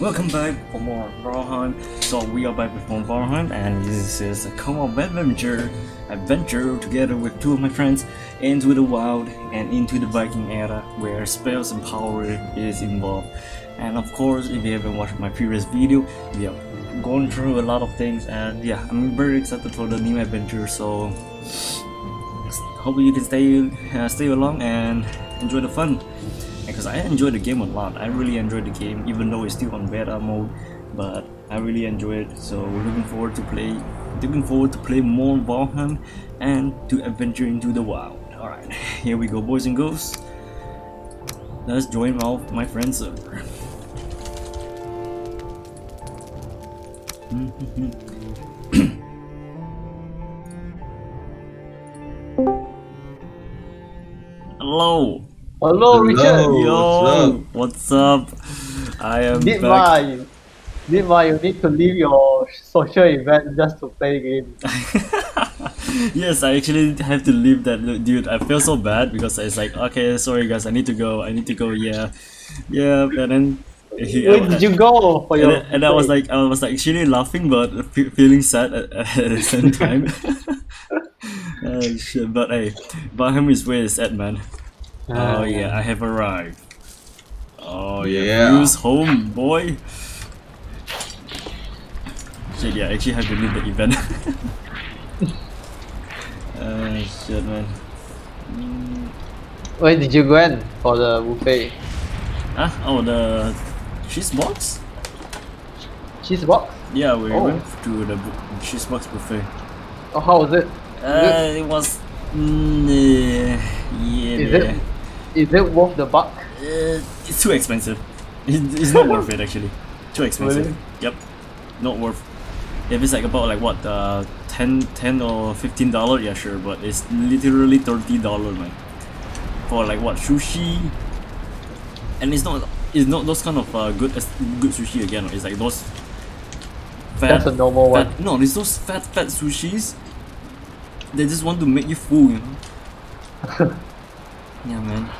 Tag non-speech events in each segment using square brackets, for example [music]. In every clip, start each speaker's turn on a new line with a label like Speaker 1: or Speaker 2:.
Speaker 1: welcome back for more Valheim. So we are back with more Valheim and this is a co-op adventure adventure together with two of my friends into the wild and into the Viking era where spells and power is involved. And of course if you haven't watched my previous video, we have gone through a lot of things and yeah, I'm very excited for the new adventure so hope you can stay uh, stay along and enjoy the fun because I enjoy the game a lot. I really enjoy the game, even though it's still on beta mode. But I really enjoy it. So looking forward to play, looking forward to play more Valheim and to adventure into the wild. All right, [laughs] here we go, boys and girls. Let's join all my friends server. [laughs] Hello.
Speaker 2: Hello, Richard.
Speaker 1: Yo, what's up? I am
Speaker 2: Need
Speaker 1: back.
Speaker 2: my, need my, you need to leave your social event just to play game. [laughs]
Speaker 1: yes, I actually have to leave that, dude. I feel so bad because it's like, okay, sorry guys, I need to go. I need to go. Yeah, yeah, and then. He,
Speaker 2: Where did you go for
Speaker 1: and,
Speaker 2: your?
Speaker 1: then- and I was like, I was like actually laughing, but fe- feeling sad at, at the [laughs] same time. oh [laughs] shit! But hey, Valheim is where it's at, man. Oh yeah, I have arrived. Oh yeah,
Speaker 3: Yeah.
Speaker 1: who's home, boy? Shit, yeah, I actually have to leave the event. uh, [laughs] shit, man.
Speaker 2: Where did you go in for the buffet?
Speaker 1: Ah, oh the cheese box.
Speaker 2: Cheese box?
Speaker 1: Yeah, we
Speaker 2: Oh.
Speaker 1: went to the bu- cheese box buffet.
Speaker 2: Oh, how was it?
Speaker 1: Uh, it was. Mm, uh, yeah,
Speaker 2: Is
Speaker 1: man.
Speaker 2: it? Is it worth the buck?
Speaker 1: Uh, it's too expensive. It, it's not worth it actually. Too expensive.
Speaker 2: Really?
Speaker 1: Yep. Not worth. If it's like about like what uh 10, 10 or fifteen dollar, yeah sure, but it's literally thirty dollar man. For like what sushi, and it's not it's not those kind of uh, good good sushi again. It's like those fat
Speaker 2: That's a normal one.
Speaker 1: fat, no, it's those fat fat sushis. They just want to make you full, you know. [laughs] yeah, man.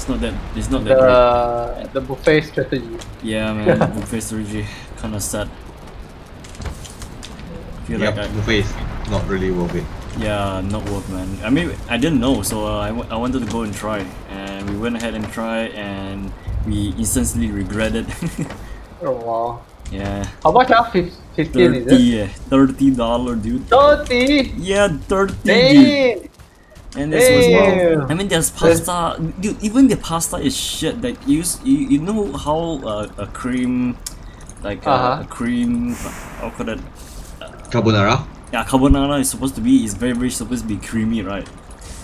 Speaker 1: It's not that. It's not that great.
Speaker 2: The the buffet strategy.
Speaker 1: Yeah, man. [laughs] buffet strategy kind of sad. Feel
Speaker 3: Yep,
Speaker 1: like I,
Speaker 3: buffet is not really worth it.
Speaker 1: yeah, not worth, man. I mean, I didn't know, so uh, I, w- I wanted to go and try, and we went ahead and try, and we instantly regretted. [laughs]
Speaker 2: Oh wow.
Speaker 1: yeah,
Speaker 2: How much? Ah, Fif- fifteen is it?
Speaker 1: thirty, eh, thirty dollar, dude.
Speaker 2: Thirty.
Speaker 1: Yeah, thirty, dude.
Speaker 2: Damn.
Speaker 1: And this was
Speaker 2: Damn.
Speaker 1: I mean, there's pasta, dude. Even the pasta is shit. Like you, you, you know how uh, a cream, like uh,
Speaker 2: Uh-huh.
Speaker 1: a cream, how could it?
Speaker 3: Carbonara?
Speaker 1: Yeah, carbonara is supposed to be is very very supposed to be creamy, right?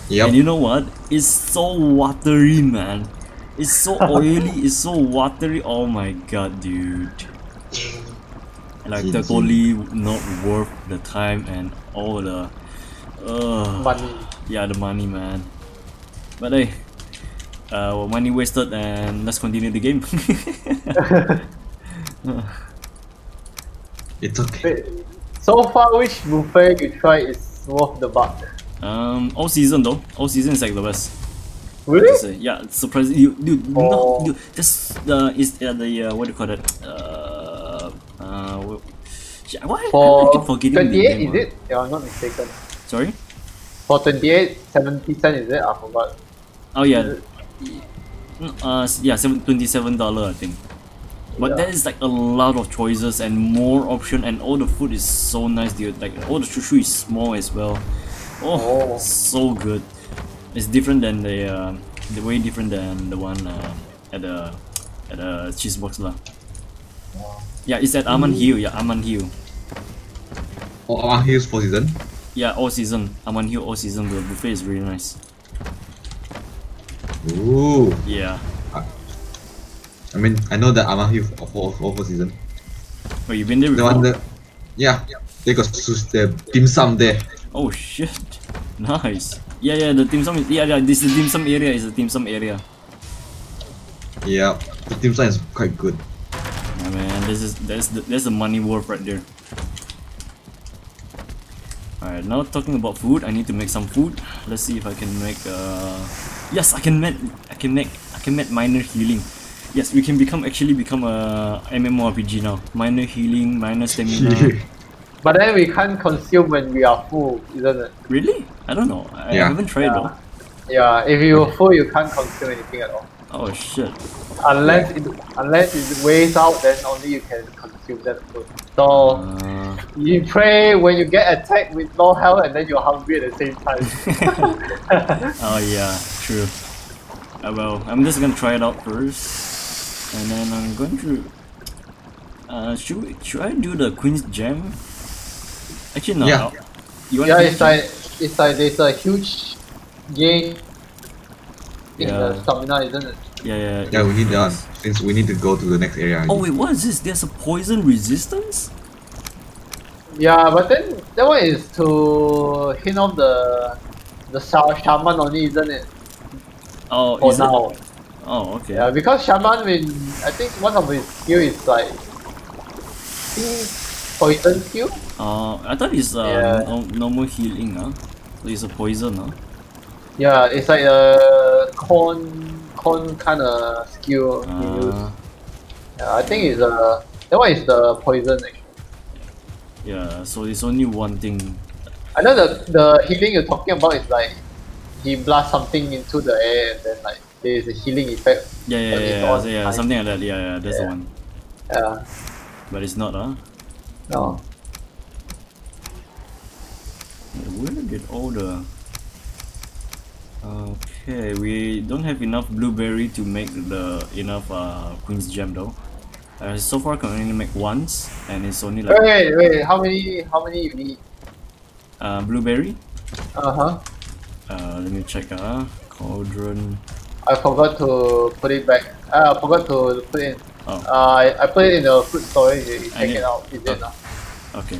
Speaker 3: Yep.
Speaker 1: And you know what? It's so watery, man. It's so [laughs] oily. it's so watery. Oh my god, dude. Like
Speaker 3: GG.
Speaker 1: totally not worth the time and all the. Uh,
Speaker 2: Money.
Speaker 1: Yeah, the money, man. But hey, uh, well, money wasted, and let's continue the game. [laughs]
Speaker 3: It's okay.
Speaker 2: So far, which buffet you try is worth the buck?
Speaker 1: um, all season though, all season is like the best.
Speaker 2: Really?
Speaker 1: say. Yeah, it's surprising. You, dude, you know,
Speaker 2: Oh.
Speaker 1: dude, this uh, is uh, the uh, what do you call it? Uh, uh, wh- shit, why I
Speaker 2: For
Speaker 1: keep forgetting the
Speaker 2: 28,
Speaker 1: name,
Speaker 2: is
Speaker 1: ah.
Speaker 2: it? Yeah, I'm not mistaken.
Speaker 1: Sorry.
Speaker 2: For 28, 70 cents, is it? I forgot.
Speaker 1: Oh yeah,
Speaker 2: Is it-
Speaker 1: Mm, uh, yeah, seven twenty-seven dollar I think. But
Speaker 2: Yeah.
Speaker 1: there is like a lot of choices and more option, and all the food is so nice, dude. Like all the shushu is small as well. Oh,
Speaker 2: Oh.
Speaker 1: so good. It's different than the uh, the way different than the one uh, at the at the cheese box lah. Yeah, it's at Aman Hill. Yeah, Aman Hill.
Speaker 3: Oh, Amang Hills Four Season?
Speaker 1: Yeah, all season. Aman Hill all season. The buffet is really nice.
Speaker 3: Ooh.
Speaker 1: Yeah.
Speaker 3: I mean, I know that Amang Hills Four, Four, Four Season.
Speaker 1: Oh, you've been there before?
Speaker 3: The one that. Yeah, they got the dim sum there.
Speaker 1: Oh shit! [laughs] Nice. Yeah, yeah. The dim sum. Is, yeah, yeah. This is the dim sum area. Is the dim sum area.
Speaker 3: Yeah, the dim sum is quite good.
Speaker 1: Yeah, man. This is that's the that's the money worth right there. Alright, now talking about food, I need to make some food. Let's see if I can make uh yes I can make I can make I can make minor healing. Yes, we can become actually become a MMORPG now. Minor healing, minor stamina. [laughs]
Speaker 2: But then we can't consume when we are full, isn't it?
Speaker 1: really? I don't know. I
Speaker 3: Yeah.
Speaker 1: haven't tried though.
Speaker 2: Yeah, if you're full, you can't consume anything at all.
Speaker 1: Oh shit.
Speaker 2: Unless it unless it weighs out, then only you can consume that food. So
Speaker 1: Uh,
Speaker 2: you pray when you get attacked with low health, and then you're hungry at the same time. [laughs]
Speaker 1: oh yeah, true. Uh, well, I'm just gonna try it out first, and then I'm going to. Uh, should we, should I do the Queen's Jam? Actually, no.
Speaker 3: Yeah.
Speaker 1: I'll- You want
Speaker 2: yeah,
Speaker 1: Queen's
Speaker 2: it's like it's like there's a huge gain in
Speaker 1: Yeah.
Speaker 2: the stamina, isn't it?
Speaker 1: Yeah, yeah.
Speaker 3: Yeah, we need that since we need to go to the next area.
Speaker 1: Oh wait, what is this? There's a poison resistance?
Speaker 2: Yeah, but then that one is to hint off the the sha- shaman only, isn't it?
Speaker 1: Oh,
Speaker 2: For
Speaker 1: is it? Oh, okay.
Speaker 2: Yeah, because shaman when I think one of his skill is like poison skill.
Speaker 1: Uh, I thought it's uh,
Speaker 2: Yeah.
Speaker 1: no, normal healing, huh? So it's a poison, huh?
Speaker 2: Yeah, it's like a con con kind of skill he use.
Speaker 1: Uh,
Speaker 2: Yeah, I think it's uh that one is the poison actually.
Speaker 1: yeah, so it's only one thing.
Speaker 2: I know the the healing you're talking about is like he blasts something into the air and then like there is a healing effect.
Speaker 1: Yeah, yeah, yeah, yeah,
Speaker 2: all
Speaker 1: so yeah something like that. Yeah, yeah, that's the one.
Speaker 2: Yeah.
Speaker 1: But it's not, huh?
Speaker 2: No.
Speaker 1: Where did all the... Okay, we don't have enough blueberry to make the enough uh, Queen's Jam though. Uh, so far can only make once, and it's only like
Speaker 2: Wait, wait, how many how many you need?
Speaker 1: uh, blueberry.
Speaker 2: Uh huh.
Speaker 1: Uh, let me check. Uh, cauldron.
Speaker 2: I forgot to put it back. Uh, I forgot to put it in.
Speaker 1: Oh,
Speaker 2: Uh, I, I put it in the food storage. You it out. Is it
Speaker 1: oh. okay.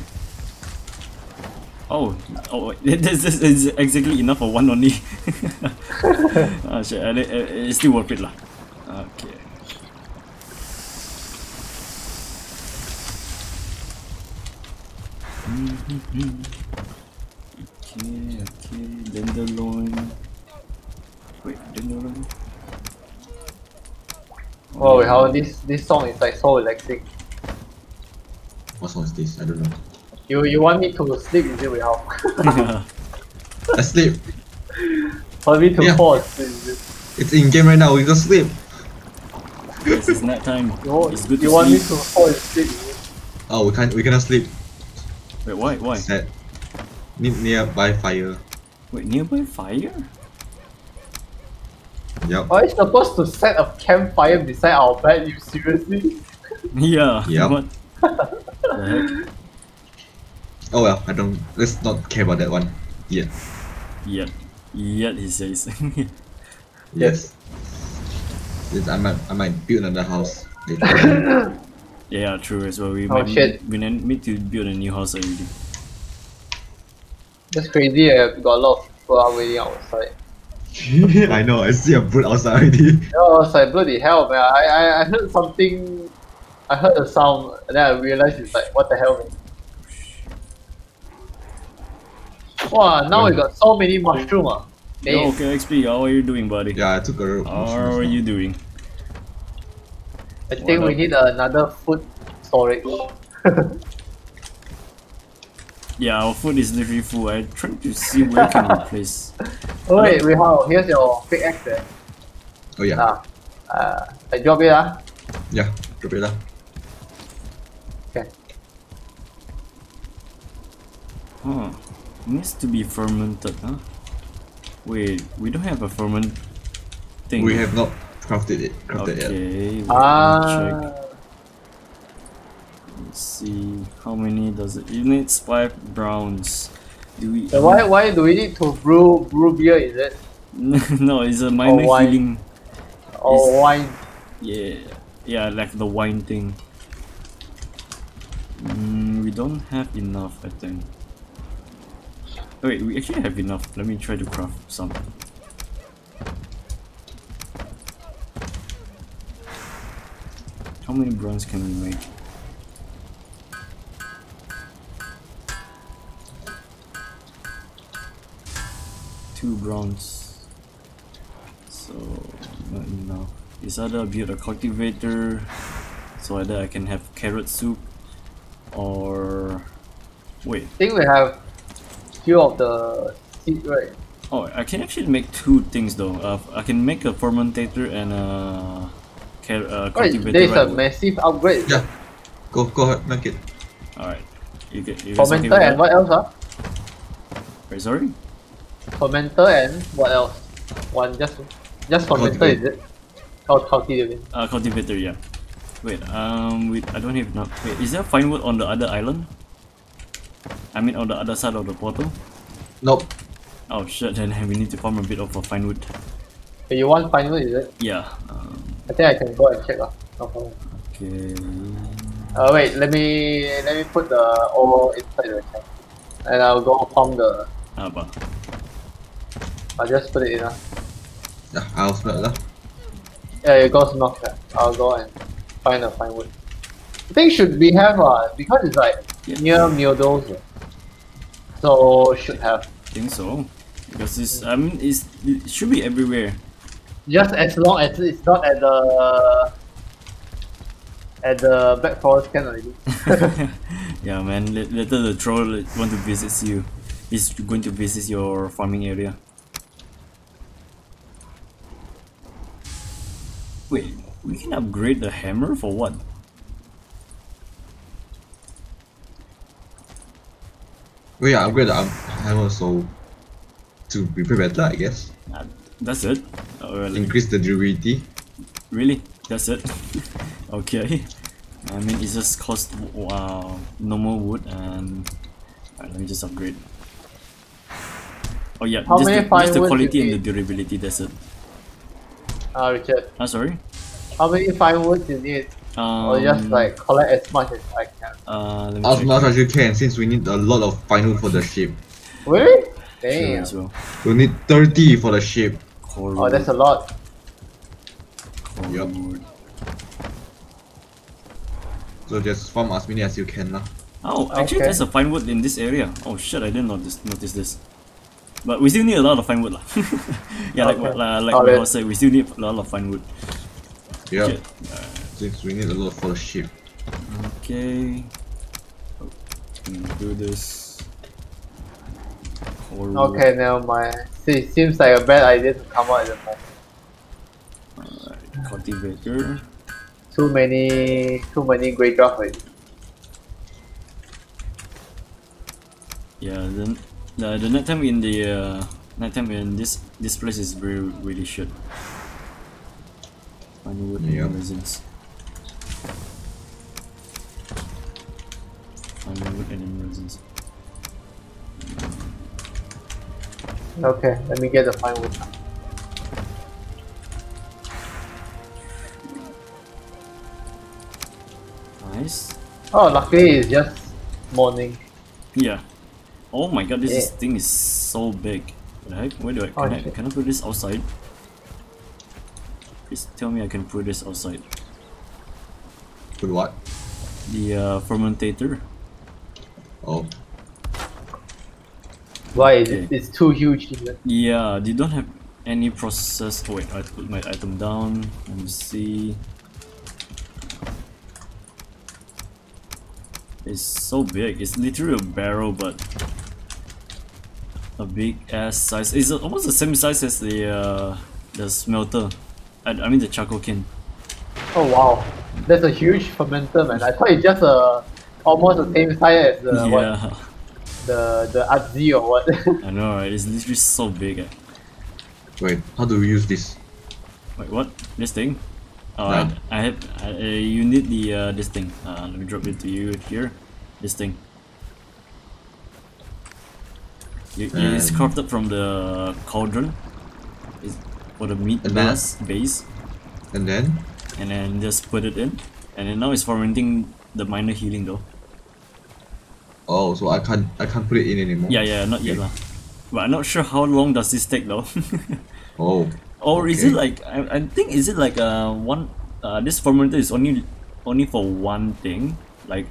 Speaker 1: Oh, oh, wait, [laughs] this, this is exactly enough for one only. oh [laughs] shit, uh, it- it- it's still worth it lah. Okay. Mhm. okay, okay, Dandelion. Wait, Dandelion.
Speaker 2: Oh, wait, how this this song is like so relaxing.
Speaker 3: What song is this? I don't know.
Speaker 2: You you want me to sleep? Is it? Wait, how?
Speaker 3: Let's [laughs] sleep.
Speaker 2: Want me to
Speaker 3: Yeah.
Speaker 2: fall asleep? Is it?
Speaker 3: It's in game right now. We go sleep.
Speaker 1: yes, it's night time.
Speaker 2: You, want-
Speaker 1: It's good
Speaker 2: you
Speaker 1: to
Speaker 2: want me
Speaker 1: sleep.
Speaker 2: to fall asleep?
Speaker 3: Oh, we can't. We cannot sleep.
Speaker 1: Wait, why? Why?
Speaker 3: Sad. Need nearby fire.
Speaker 1: Wait, nearby fire?
Speaker 3: Yup.
Speaker 2: Are you supposed to set a campfire beside our bed? You seriously? [laughs]
Speaker 1: Yeah.
Speaker 3: Yup.
Speaker 1: What? The heck?
Speaker 3: Oh well. I don't. Let's not care about that one. Yeah.
Speaker 1: Yet, yet he says. [laughs]
Speaker 3: Yes. Yes, I might. I might build another house later. [coughs]
Speaker 1: yeah, true as well. We
Speaker 2: Oh,
Speaker 1: might
Speaker 2: shit.
Speaker 1: we need need to build a new house already.
Speaker 2: That's crazy. Eh? Got a lot of people are waiting outside. [laughs]
Speaker 3: I know. I see a brute outside already. [laughs]
Speaker 2: Oh, I was like, bloody hell, man. I, I, I heard something. I heard a sound, and then I realized it's like, what the hell, man. Wow, now we got so many mushroom. Ah.
Speaker 1: Yo,
Speaker 2: Damn.
Speaker 1: okay, XP, how are you doing, buddy?
Speaker 3: Yeah, I took a.
Speaker 1: How are you doing?
Speaker 2: I think
Speaker 1: What
Speaker 2: we
Speaker 1: up?
Speaker 2: need another food storage. [laughs]
Speaker 1: Yeah, our food is literally full. I'm trying to see where can we place.
Speaker 2: oh, [laughs] wait, wait, how? Here's your big axe. Eh?
Speaker 3: Oh yeah.
Speaker 2: Ah, uh, I drop it. Ah.
Speaker 3: Yeah. Drop it lah.
Speaker 2: Okay.
Speaker 1: Huh. Needs to be fermented, huh? Wait, we don't have a ferment thing.
Speaker 3: We have not crafted it. Crafted yet.
Speaker 1: Okay, let me check.
Speaker 2: Ah.
Speaker 1: Let's see how many does it? It needs five bronze. Do we?
Speaker 2: So why, why do we need to brew brew beer? Is it [laughs]
Speaker 1: no, it's a minor
Speaker 2: wine.
Speaker 1: healing.
Speaker 2: or
Speaker 1: It's-
Speaker 2: wine?
Speaker 1: Yeah, yeah, like the wine thing. Mm, we don't have enough, I think. Wait, we actually have enough. Let me try to craft some. How many bronze can we make? Two bronze. So, not enough. Is either build a cultivator so either I can have carrot soup or wait.
Speaker 2: I think we have few of the seed right.
Speaker 1: Oh, I can actually make two things though. Uh, I can make a fermentator and a car- uh,
Speaker 2: Right,
Speaker 1: cultivator.
Speaker 2: there's a
Speaker 1: right?
Speaker 2: massive upgrade.
Speaker 3: Yeah. Go go ahead, make it.
Speaker 1: Alright. You get you guys okay
Speaker 2: Fermenter
Speaker 1: with
Speaker 2: and
Speaker 1: that?
Speaker 2: what else? Huh?
Speaker 1: Wait, sorry?
Speaker 2: Fermenter and what else? One just just fermenter
Speaker 3: Cultivate.
Speaker 2: is it? Oh, cultivator.
Speaker 1: Uh, cultivator, yeah. Wait, um, wait, I don't have enough. Wait, is there fine wood on the other island? I mean, on the other side of the portal?
Speaker 3: Nope.
Speaker 1: Oh shit, then we need to farm a bit of a fine wood.
Speaker 2: Okay, you want final is it?
Speaker 1: Yeah. Um,
Speaker 2: I think I can go and check. lah. No problem.
Speaker 1: okay.
Speaker 2: Uh, wait, let me let me put the ore inside the tank, and I'll go farm the.
Speaker 1: Ah, bah.
Speaker 2: I'll just put it in. Uh.
Speaker 3: Yeah, I'll smell lah.
Speaker 2: Yeah, it goes north. Yeah. I'll go and find a fine wood. I think should we have uh because it's like
Speaker 1: Yeah.
Speaker 2: Near Meadows, so should have.
Speaker 1: think so. Because it's, I mean, it's, it should be everywhere.
Speaker 2: Just as long as it's not at the at the Black Forest can already. [laughs]
Speaker 1: yeah, man. la- Later the troll want to visit you. He's going to visit your farming area. Wait, we can upgrade the hammer for what?
Speaker 3: We yeah, upgrade the arm- hammer so to prepare better, I guess.
Speaker 1: Uh, that's it. Oh, really?
Speaker 3: Increase the durability.
Speaker 1: Really? That's it? [laughs] okay. I mean, it just cost wow, normal wood and. Alright, let me just upgrade. Oh yeah,
Speaker 2: How
Speaker 1: just,
Speaker 2: many
Speaker 1: the, just the quality
Speaker 2: you
Speaker 1: and the durability, that's it.
Speaker 2: Uh, Richard,
Speaker 1: Ah, sorry?
Speaker 2: how many fine woods you need?
Speaker 1: Um,
Speaker 2: or just like collect as much as I can.
Speaker 1: Uh, let me
Speaker 3: As
Speaker 1: check.
Speaker 3: much as you can since we need a lot of final for the ship.
Speaker 2: Really? Damn.
Speaker 1: as well.
Speaker 3: We need 30 for the ship.
Speaker 1: Core
Speaker 2: Oh, that's a lot.
Speaker 1: core
Speaker 3: Yup. So just farm as many as you can lah.
Speaker 1: Oh, actually,
Speaker 2: Okay.
Speaker 1: there's a fine wood in this area. Oh shit, I didn't notice notice this. But we still need a lot of fine wood, lah. [laughs] yeah, like
Speaker 2: Okay.
Speaker 1: what uh, like
Speaker 2: Oh,
Speaker 1: what I
Speaker 2: that-
Speaker 1: was saying, we still need a lot of fine wood.
Speaker 3: Yeah.
Speaker 1: Shit.
Speaker 3: Since we need a lot for the ship.
Speaker 1: Okay. Oh, can do this. Core wood.
Speaker 2: Okay, never mind. See, seems like a bad idea to come out at the moment.
Speaker 1: Alright, cultivator.
Speaker 2: Too many, too many Grey Dwarf already.
Speaker 1: Yeah, then the the nighttime in the uh, nighttime in this this place is very really shit. Fine wood
Speaker 3: Yep.
Speaker 1: and resins. Fine wood and resins.
Speaker 2: Okay, let me get the fine wood.
Speaker 1: Nice.
Speaker 2: Oh, luckily it's just morning.
Speaker 1: Yeah. Oh my god, this
Speaker 2: Yeah.
Speaker 1: thing is so big. What the heck? Where do I
Speaker 2: Oh,
Speaker 1: can, I can I put this outside? Please tell me I can put this outside.
Speaker 3: Put what?
Speaker 1: The uh, fermentator.
Speaker 3: Oh.
Speaker 2: Why? Is it,
Speaker 1: Okay.
Speaker 2: it's too huge.
Speaker 1: Yeah, they don't have any process. Oh, wait, I put my item down. Let me see. It's so big. It's literally a barrel, but a big ass size. It's almost the same size as the uh, the smelter. I, I mean the charcoal can.
Speaker 2: Oh wow, that's a huge fermenter, man. I thought it's just a almost the same size as the what, the the Azzi or what. [laughs]
Speaker 1: I know, right? It's literally so big. eh.
Speaker 3: Wait, how do we use this?
Speaker 1: Wait, what? This thing? Oh,
Speaker 3: Yeah.
Speaker 1: I, I have. I, uh, you need the uh, this thing. Uh, let me drop it to you here. This thing. You, it's
Speaker 3: Um.
Speaker 1: crafted from the cauldron. It's for the meat
Speaker 3: And then-
Speaker 1: mass base,
Speaker 3: And then?
Speaker 1: and then just put it in, and then now it's fermenting the minor healing though.
Speaker 3: Oh, so I can't I can't put it in anymore.
Speaker 1: Yeah, yeah, not yet
Speaker 3: Okay.
Speaker 1: lah. But I'm not sure how long does this take though. [laughs]
Speaker 3: Oh.
Speaker 1: Or is it like I, I think is it like uh one uh this fermenter is only only for one thing like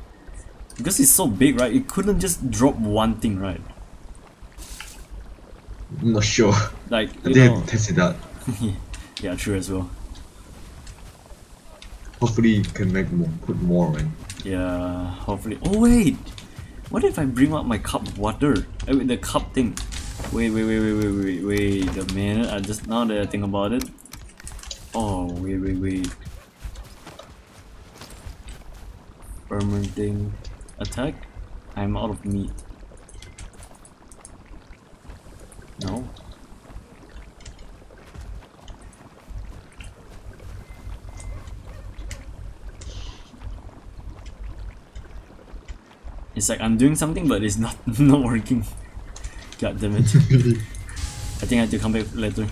Speaker 1: because it's so big right it couldn't just drop one thing right
Speaker 3: I'm not sure.
Speaker 1: like
Speaker 3: I
Speaker 1: you
Speaker 3: think I
Speaker 1: know
Speaker 3: have to test it out. [laughs]
Speaker 1: yeah true as well
Speaker 3: Hopefully you can make more, put more, man.
Speaker 1: Yeah, hopefully. Oh wait, what if I bring out my cup of water? I mean, the cup thing. Wait, wait, wait, wait, wait, wait, wait a minute. I just now that I think about it. Oh, wait, wait, wait. Fermenting attack. I'm out of meat. No. It's like I'm doing something but it's not [laughs] not working. God damn it. [laughs] I think I have to come back later.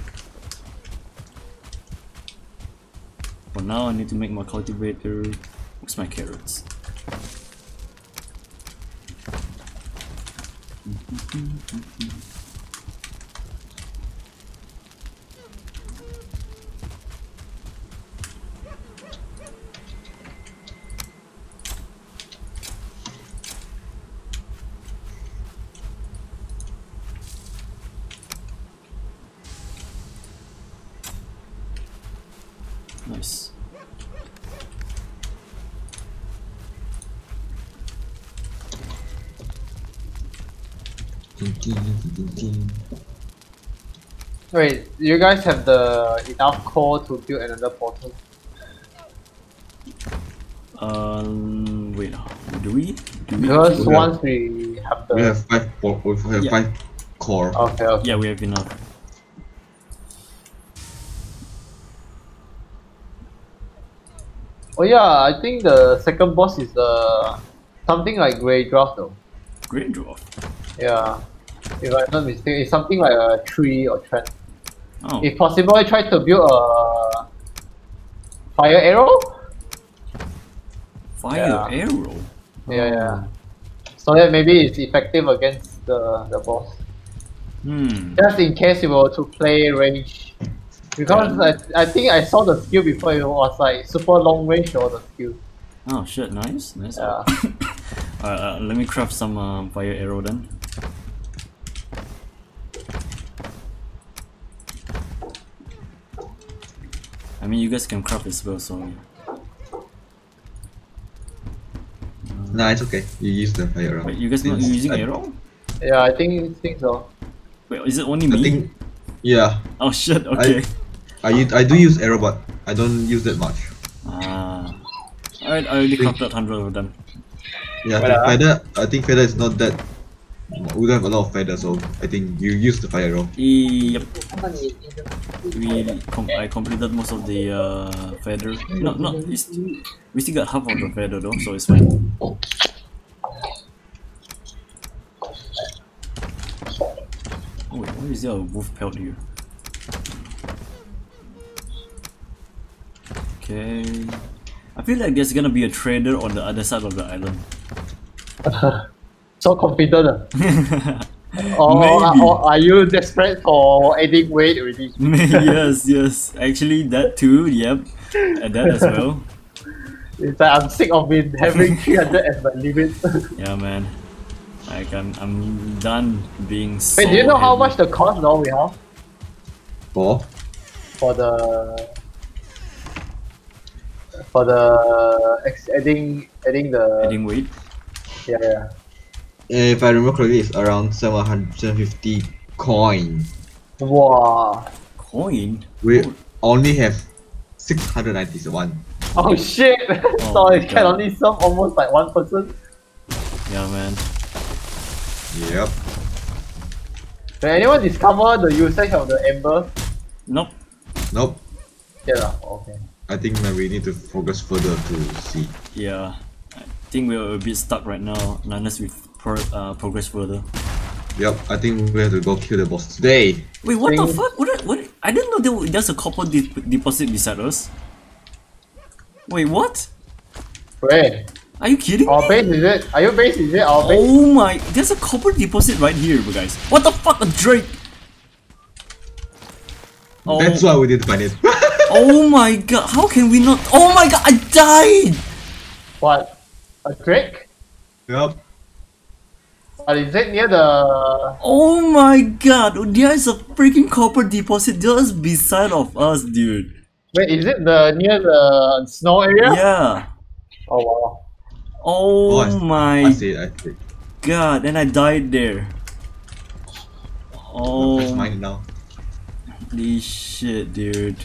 Speaker 1: For now I need to make my cultivator. Where's my carrots? Nice.
Speaker 2: Wait, you guys have the enough core to build another portal?
Speaker 1: Um, wait, do we? Do we?
Speaker 2: Because
Speaker 3: We have-
Speaker 2: once we have the
Speaker 3: We have five, por- we have
Speaker 1: Yeah.
Speaker 3: five core.
Speaker 2: okay, okay.
Speaker 1: Yeah, we have enough.
Speaker 2: Oh yeah, I think the second boss is uh something like Grey Dwarf though.
Speaker 1: Grey Dwarf.
Speaker 2: Yeah. If I'm not mistaken, it's something like a tree or trend.
Speaker 1: Oh,
Speaker 2: If possible, I try to build a fire arrow.
Speaker 1: fire
Speaker 2: yeah.
Speaker 1: arrow.
Speaker 2: Yeah, yeah. So that maybe it's effective against the, the boss.
Speaker 1: Hmm.
Speaker 2: Just in case you were to play range. Because I, I think I saw the skill before it was like super long range or the skill.
Speaker 1: Oh shit, nice, nice.
Speaker 2: Yeah. [coughs]
Speaker 1: Alright, uh, let me craft some um, fire arrow then. I mean, you guys can craft as well, so
Speaker 3: Nah, it's okay. You use the fire arrow.
Speaker 1: wait, you guys not
Speaker 3: Since
Speaker 1: using
Speaker 3: I-
Speaker 1: arrow?
Speaker 2: Yeah, I think think so.
Speaker 1: Wait, is it only me?
Speaker 3: I think, yeah,
Speaker 1: Oh shit, okay.
Speaker 3: I u- I do use arrow, but I don't use that much.
Speaker 1: Ah. Alright, I already crafted 100 of them.
Speaker 3: Yeah, I think
Speaker 2: uh,
Speaker 3: feather. I think feather is not that. We don't have a lot of feathers, so I think you use the fire arrow.
Speaker 1: Yep. We com I completed most of the uh, feather. No, no, it's, we still got half of the feather though, so it's fine. Oh wait, why is there a wolf pelt here? Okay. I feel like there's gonna be a trader on the other side of the island. [laughs]
Speaker 2: So confident. ah. [laughs] Or,
Speaker 1: Maybe.
Speaker 2: or are you desperate for adding weight already? [laughs]
Speaker 1: yes, yes. Actually, that too. Yep, and that as well. [laughs]
Speaker 2: It's like I'm sick of it having 300 as my limit.
Speaker 1: Yeah, man. Like I'm, I'm done being so.
Speaker 2: Wait, do you know how much the cost now we have
Speaker 3: For
Speaker 2: for the for the ex- adding adding the
Speaker 1: adding weight?
Speaker 2: yeah yeah Eh,
Speaker 3: if I remember correctly, it's around 750 coin.
Speaker 2: wow
Speaker 1: Coin.
Speaker 3: We
Speaker 1: Oh,
Speaker 3: only have 691.
Speaker 2: oh shit [laughs] oh so
Speaker 1: my
Speaker 2: it can
Speaker 1: God.
Speaker 2: only serve almost like one person
Speaker 1: Yeah, man.
Speaker 3: Yep.
Speaker 2: Did anyone discover the usage of the ember
Speaker 1: Nope.
Speaker 3: Nope.
Speaker 2: yeah okay
Speaker 3: I think that we need to focus further to see.
Speaker 1: Yeah. I think we're a bit stuck right now, unless we pro- uh, progress further.
Speaker 3: Yep. I think we have to go kill the boss today.
Speaker 1: Wait, what the fuck? What? What? I didn't know there, wa- there's a copper de- deposit beside us. Wait, what?
Speaker 2: wait
Speaker 1: Are you kidding
Speaker 2: our
Speaker 1: me?
Speaker 2: base is it are you base is it our base
Speaker 1: Oh my! There's a copper deposit right here, guys. What the fuck? A drake! Oh,
Speaker 3: That's why we didn't find it. [laughs]
Speaker 1: oh my god! How can we not? Oh my god! I died!
Speaker 2: what a drake
Speaker 3: yep.
Speaker 2: But is it near the
Speaker 1: Oh my god! There is a freaking copper deposit just beside of us, dude.
Speaker 2: Wait, is it the near the snow area?
Speaker 1: Yeah.
Speaker 2: Oh wow.
Speaker 1: Oh, oh
Speaker 3: I-
Speaker 1: my
Speaker 3: I see I see
Speaker 1: god, and I died there.
Speaker 3: It's
Speaker 1: Oh,
Speaker 3: mine now.
Speaker 1: holy shit, dude.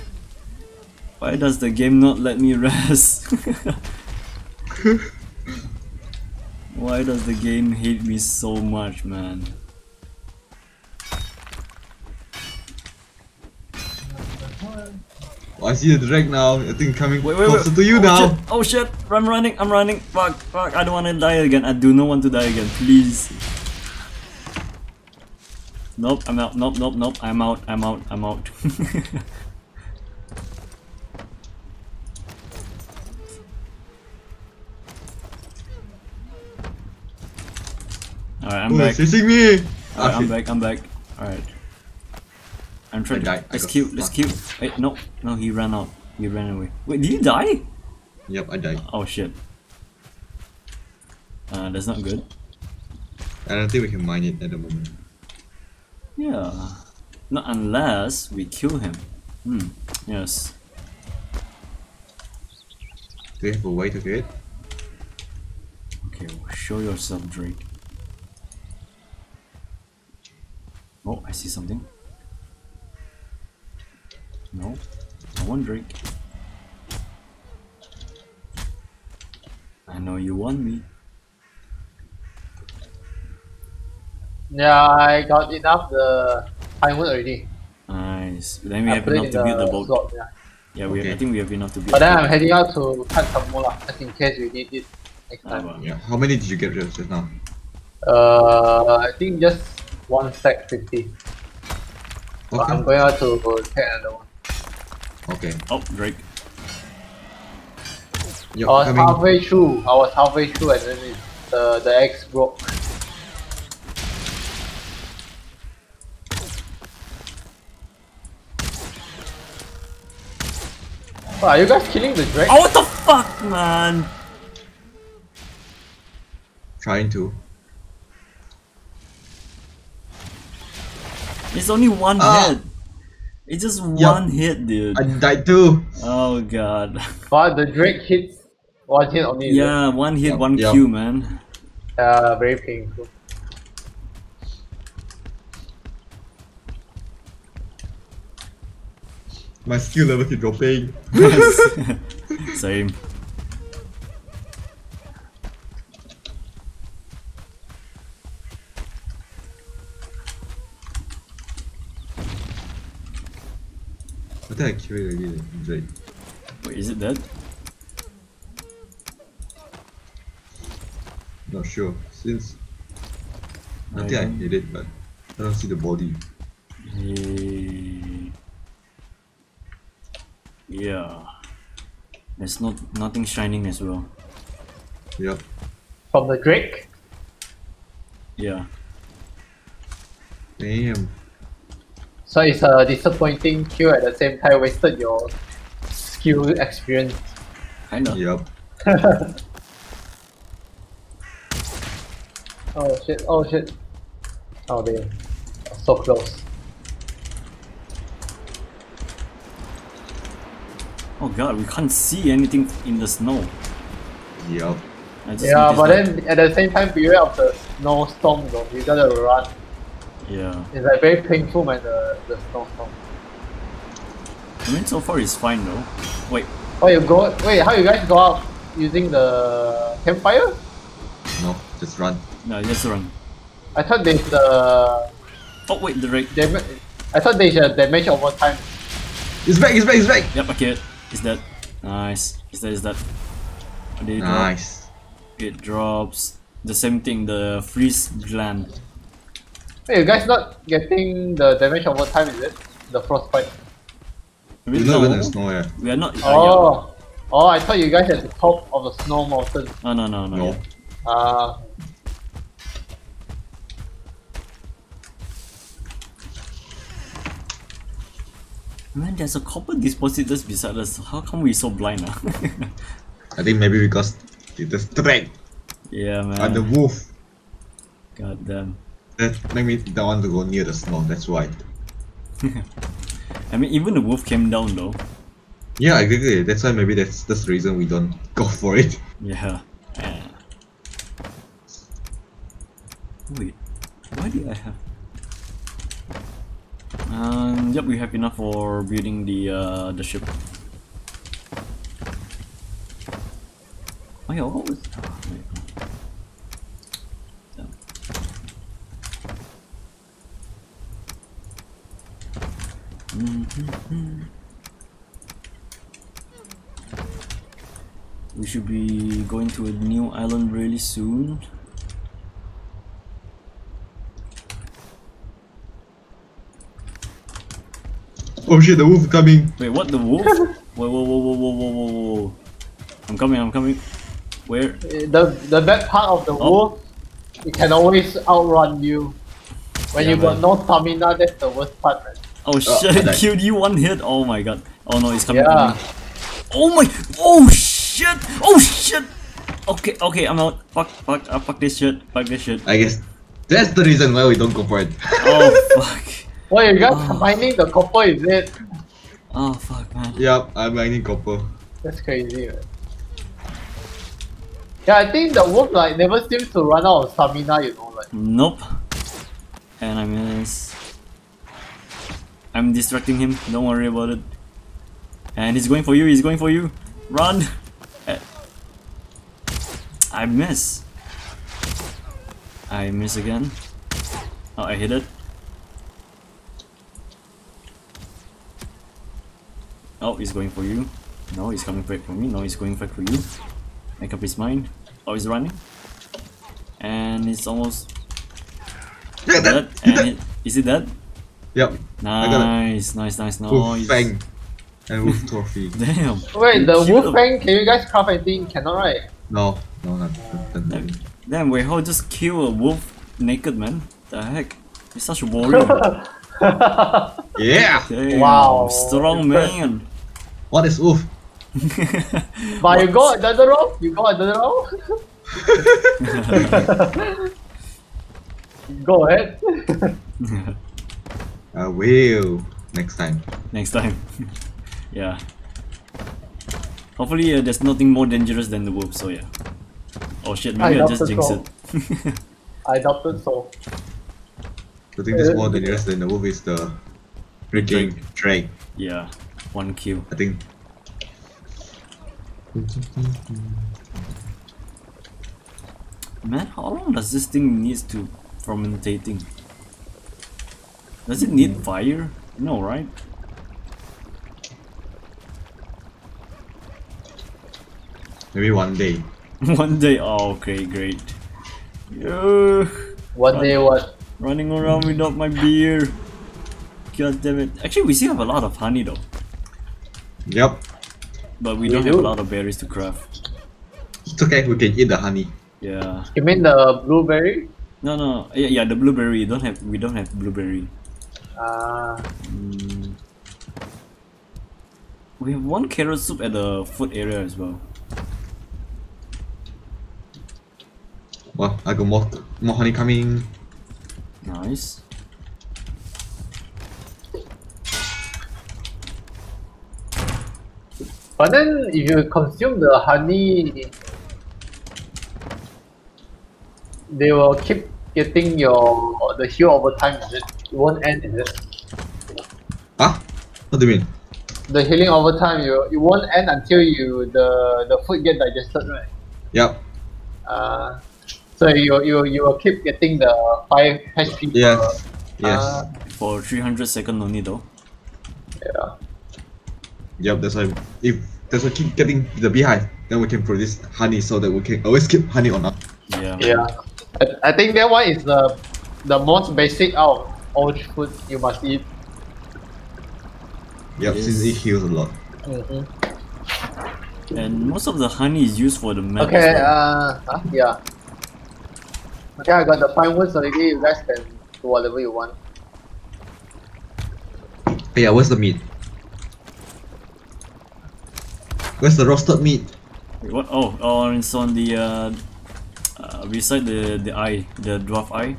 Speaker 1: Why does the game not let me [laughs] rest? [laughs] Why does the game hate me so much, man?
Speaker 3: Oh, I see the drag now. I think coming
Speaker 1: Wait, wait,
Speaker 3: closer
Speaker 1: wait.
Speaker 3: to you
Speaker 1: oh,
Speaker 3: now.
Speaker 1: Shit. Oh shit! I'm running. I'm running. Fuck! Fuck! I don't want to die again. I do not want to die again. Please. Nope. I'm out. Nope. Nope. Nope. I'm out. I'm out. I'm out. [laughs] Alright, I'm
Speaker 3: Oh,
Speaker 1: back.
Speaker 3: it's chasing me. Ah,
Speaker 1: I'm
Speaker 3: shit.
Speaker 1: back. I'm back. Alright. I'm trying.
Speaker 3: I died. I
Speaker 1: Let's kill. Let's kill. Wait, no, no. He ran out. He ran away. Wait, did he die?
Speaker 3: Yep, I died.
Speaker 1: Oh shit. Uh, that's not good.
Speaker 3: I don't think we can mine it at the moment.
Speaker 1: Yeah. Not unless we kill him. Hmm. Yes.
Speaker 3: Do we have a way to do it?
Speaker 1: Okay, well, show yourself, Drake. Oh, I see something. No, I want Drake. I know you want me.
Speaker 2: Yeah, I got enough the plywood already.
Speaker 1: Nice. Then we
Speaker 2: I
Speaker 1: have enough to build the
Speaker 2: the
Speaker 1: boat.
Speaker 2: slot, yeah.
Speaker 1: Yeah, we. I think we have enough to build.
Speaker 2: But then I'm
Speaker 1: boat.
Speaker 2: heading out to cut some more lah, just in case we need it next
Speaker 1: Ah,
Speaker 2: time.
Speaker 1: well.
Speaker 3: Yeah. How many did you get just just now?
Speaker 2: Uh, I think just one stack 50. But I'm
Speaker 3: Okay.
Speaker 2: going out to take another one.
Speaker 3: Okay.
Speaker 1: Oh, Drake.
Speaker 3: Yep,
Speaker 2: I was
Speaker 3: coming.
Speaker 2: halfway through. I was halfway through and then it, the the X broke. Oh, are you guys killing the drake?
Speaker 1: Oh, what the fuck, man?
Speaker 3: Trying to.
Speaker 1: It's only one
Speaker 3: Ah.
Speaker 1: hit. It's just one hit, dude.
Speaker 3: I died too.
Speaker 1: Oh god. [laughs]
Speaker 2: But the drake hits one hit only. is it?
Speaker 1: Yeah, one hit,
Speaker 3: Yup,
Speaker 1: one
Speaker 3: yup.
Speaker 1: Q, man.
Speaker 2: Uh, very painful.
Speaker 3: My skill level keep dropping. [laughs] [laughs]
Speaker 1: Same.
Speaker 3: I think I killed it already.
Speaker 1: Wait, is it dead?
Speaker 3: Not sure. Since I
Speaker 1: I
Speaker 3: think I
Speaker 1: don't-
Speaker 3: hit it, but I don't see the body.
Speaker 1: Yeah. There's not nothing shining as well.
Speaker 3: Yep.
Speaker 2: From the drake?
Speaker 1: Yeah.
Speaker 3: Damn.
Speaker 2: So it's a disappointing kill at the same time, wasted your skill experience.
Speaker 1: I know.
Speaker 3: Yep. [laughs]
Speaker 2: Oh shit, oh shit. Oh damn. So close.
Speaker 1: Oh god, we can't see anything in the snow.
Speaker 3: Yep.
Speaker 2: Yeah, but then at the same time period of the snowstorm though, you gotta run.
Speaker 1: Yeah.
Speaker 2: It's like very painful when the, the snowstorm.
Speaker 1: I mean, so far it's fine though. Wait,
Speaker 2: Oh you go wait, how you guys go out using the campfire?
Speaker 3: No, just run.
Speaker 1: no, just run.
Speaker 2: I thought there's the
Speaker 1: Oh wait, the rate.
Speaker 2: I thought there's a damage over time.
Speaker 3: It's back, it's back, it's back!
Speaker 1: Yep, okay. Is that nice? Is that is that? What did it drop?
Speaker 3: Nice.
Speaker 1: It drops the same thing, the freeze gland.
Speaker 2: Wait, you guys not getting the damage over time, is it? The frostbite.
Speaker 1: I mean,
Speaker 3: We're not
Speaker 1: no,
Speaker 3: in the snow yet.
Speaker 1: we are not. Uh,
Speaker 2: Oh. Oh, I thought you guys at the top of the snow mountain.
Speaker 1: yeah. Oh no no no.
Speaker 3: No.
Speaker 1: yeah.
Speaker 2: Ah.
Speaker 1: Man, there's a copper deposit just beside us. How come we so blind now? [laughs]
Speaker 3: I think maybe because it's the strength
Speaker 1: yeah, man.
Speaker 3: and the wolf.
Speaker 1: God damn.
Speaker 3: That make me don't want to go near the snow, that's why. [laughs]
Speaker 1: I mean, even the wolf came down though.
Speaker 3: Yeah, exactly. That's why maybe that's that's the reason we don't [laughs] go for it.
Speaker 1: Yeah. Uh, wait, why did I have? Um, yep, we have enough for building the uh, the ship. Oh yeah, what was? Oh, wait. Yeah. Mhm. Mm-hmm. We should be going to a new island really soon.
Speaker 3: Oh shit, the wolf coming.
Speaker 1: Wait, what? The wolf? [laughs] whoa, whoa, whoa, whoa, whoa, whoa, whoa, whoa! I'm coming. I'm coming. Where?
Speaker 2: The the bad part of the
Speaker 1: Oh.
Speaker 2: wolf, it can always outrun you. When
Speaker 1: Yeah,
Speaker 2: you got
Speaker 1: man.
Speaker 2: no stamina, that's the worst part, man.
Speaker 1: Oh shit!
Speaker 3: I
Speaker 1: I killed you one hit. Oh my god. Oh no, it's coming.
Speaker 2: Yeah.
Speaker 1: Oh my! Oh shit! Oh shit! Okay, okay, I'm out. Fuck, fuck, uh, fuck this shit. Fuck this shit.
Speaker 3: I guess that's the reason why we don't go for it.
Speaker 1: Oh [laughs] fuck.
Speaker 2: Well, you guys
Speaker 1: Oh.
Speaker 2: mining the copper, is it?
Speaker 1: Oh fuck, man.
Speaker 3: yep, I'm mining copper.
Speaker 2: That's crazy, man. Yeah, I think the wolf like never seems to run out of stamina, you know, like.
Speaker 1: Nope. And I miss. I'm distracting him. Don't worry about it. And he's going for you. He's going for you. Run. Eh. I miss. I miss again. Oh, I hit it. Oh, he's going for you. No, he's coming back for me. No, he's going back for you. Make up his mind. Oh, he's running. And he's almost dead. And it, is it dead?
Speaker 3: Yep, Nice, it.
Speaker 1: Nice, nice, nice,
Speaker 3: wolf
Speaker 1: nice.
Speaker 3: fang and wolf trophy. [laughs]
Speaker 1: Damn.
Speaker 2: Wait, the
Speaker 1: Cute.
Speaker 2: wolf fang, can you guys craft anything? Cannot, right?
Speaker 3: No, no, not, not, not,
Speaker 1: Damn, damn wait, how just kill a wolf naked, man? The heck? He's such a warrior. [laughs]
Speaker 3: Yeah.
Speaker 1: Damn,
Speaker 2: Wow.
Speaker 1: strong man.
Speaker 3: What is wolf? [laughs]
Speaker 2: but you got another row? You got another row? Go ahead.
Speaker 3: I will next time.
Speaker 1: Next time. [laughs] yeah. Hopefully, uh, there's nothing more dangerous than the wolf. So yeah. Oh shit! Maybe I,
Speaker 2: I
Speaker 1: just jinxed
Speaker 2: so.
Speaker 1: it. [laughs]
Speaker 2: I doubted so.
Speaker 3: The thing that's more dangerous than the wolf is the freaking drake.
Speaker 1: yeah. One kill.
Speaker 3: I think.
Speaker 1: Man, how long does this thing needs to fermentating? Does it need fire? No, right?
Speaker 3: Maybe one day. [laughs]
Speaker 1: One day. Oh, okay, great. Yeah,
Speaker 2: One day what?
Speaker 1: running around without my beer. God damn it. Actually, we still have a lot of honey though,
Speaker 3: Yep.
Speaker 1: but we,
Speaker 2: We
Speaker 1: don't have a lot of berries to craft.
Speaker 3: It's okay. We can eat the honey.
Speaker 1: Yeah.
Speaker 2: You mean the blueberry?
Speaker 1: No, no. Yeah, yeah. The blueberry. Don't have. We don't have blueberry.
Speaker 2: Uh,
Speaker 1: Mm. We have one carrot soup at the food area as well.
Speaker 3: Well, I got more more honey coming.
Speaker 1: Nice.
Speaker 2: but then if you consume the honey, they will keep getting your the heal over time. Is it? It won't end. Is it?
Speaker 3: Huh? What do you mean?
Speaker 2: The healing over time, you it won't end until you the the food get digested, right?
Speaker 3: Yep.
Speaker 2: Uh, so you you you will keep getting the five HP.
Speaker 3: Yes.
Speaker 2: per-
Speaker 3: Yes.
Speaker 2: Uh,
Speaker 1: For 300 second only though.
Speaker 2: yeah.
Speaker 3: Yep. That's why if that's why keep getting the beehive, then we can produce honey so that we can always keep honey on us.
Speaker 1: Yeah.
Speaker 2: Yeah. I, I think that one is the the most basic out of all food you must eat.
Speaker 3: Yep.
Speaker 1: Yes.
Speaker 3: Since it heals a lot.
Speaker 2: Mm-hmm.
Speaker 1: And most of the honey is used for the map.
Speaker 2: Okay,
Speaker 1: as well.
Speaker 2: uh, huh? yeah. Okay, I got the fine words already. You guys can do whatever you want.
Speaker 3: Hey, yeah. Where's the meat? Where's the roasted meat?
Speaker 1: Wait, what? Oh, oh, it's on the uh, uh, beside the the eye, the dwarf eye.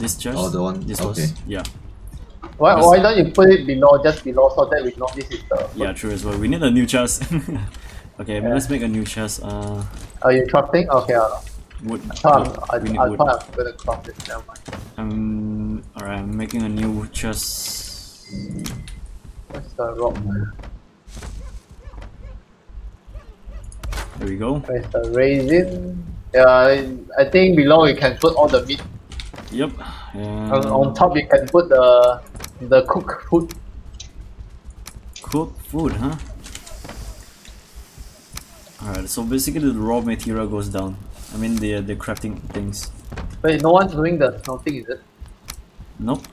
Speaker 1: This chest.
Speaker 3: Oh, the one-
Speaker 1: This
Speaker 3: okay.
Speaker 1: was yeah.
Speaker 2: Why, why don't you put it below, just below, so that we know this is the.
Speaker 1: Yeah, true as well. We need a new chest. [laughs] okay,
Speaker 2: Yeah.
Speaker 1: let's make a new chest. Uh,
Speaker 2: Are you crafting? Okay, I,
Speaker 1: wood.
Speaker 2: I thought,
Speaker 1: wood.
Speaker 2: I'm, I, I
Speaker 1: wood.
Speaker 2: thought I'm gonna craft it. Never mind.
Speaker 1: Um, alright, I'm making a new chest.
Speaker 2: Where's the rock?
Speaker 1: There we go.
Speaker 2: Where's the resin? Yeah, I, I think below you can put all the meat.
Speaker 1: Yep.
Speaker 2: On,
Speaker 1: And
Speaker 2: on top you can put the the cooked food.
Speaker 1: cook food, huh? Alright, so basically the raw material goes down. I mean the the crafting things.
Speaker 2: Wait, no one's doing the smelting, is it?
Speaker 1: Nope.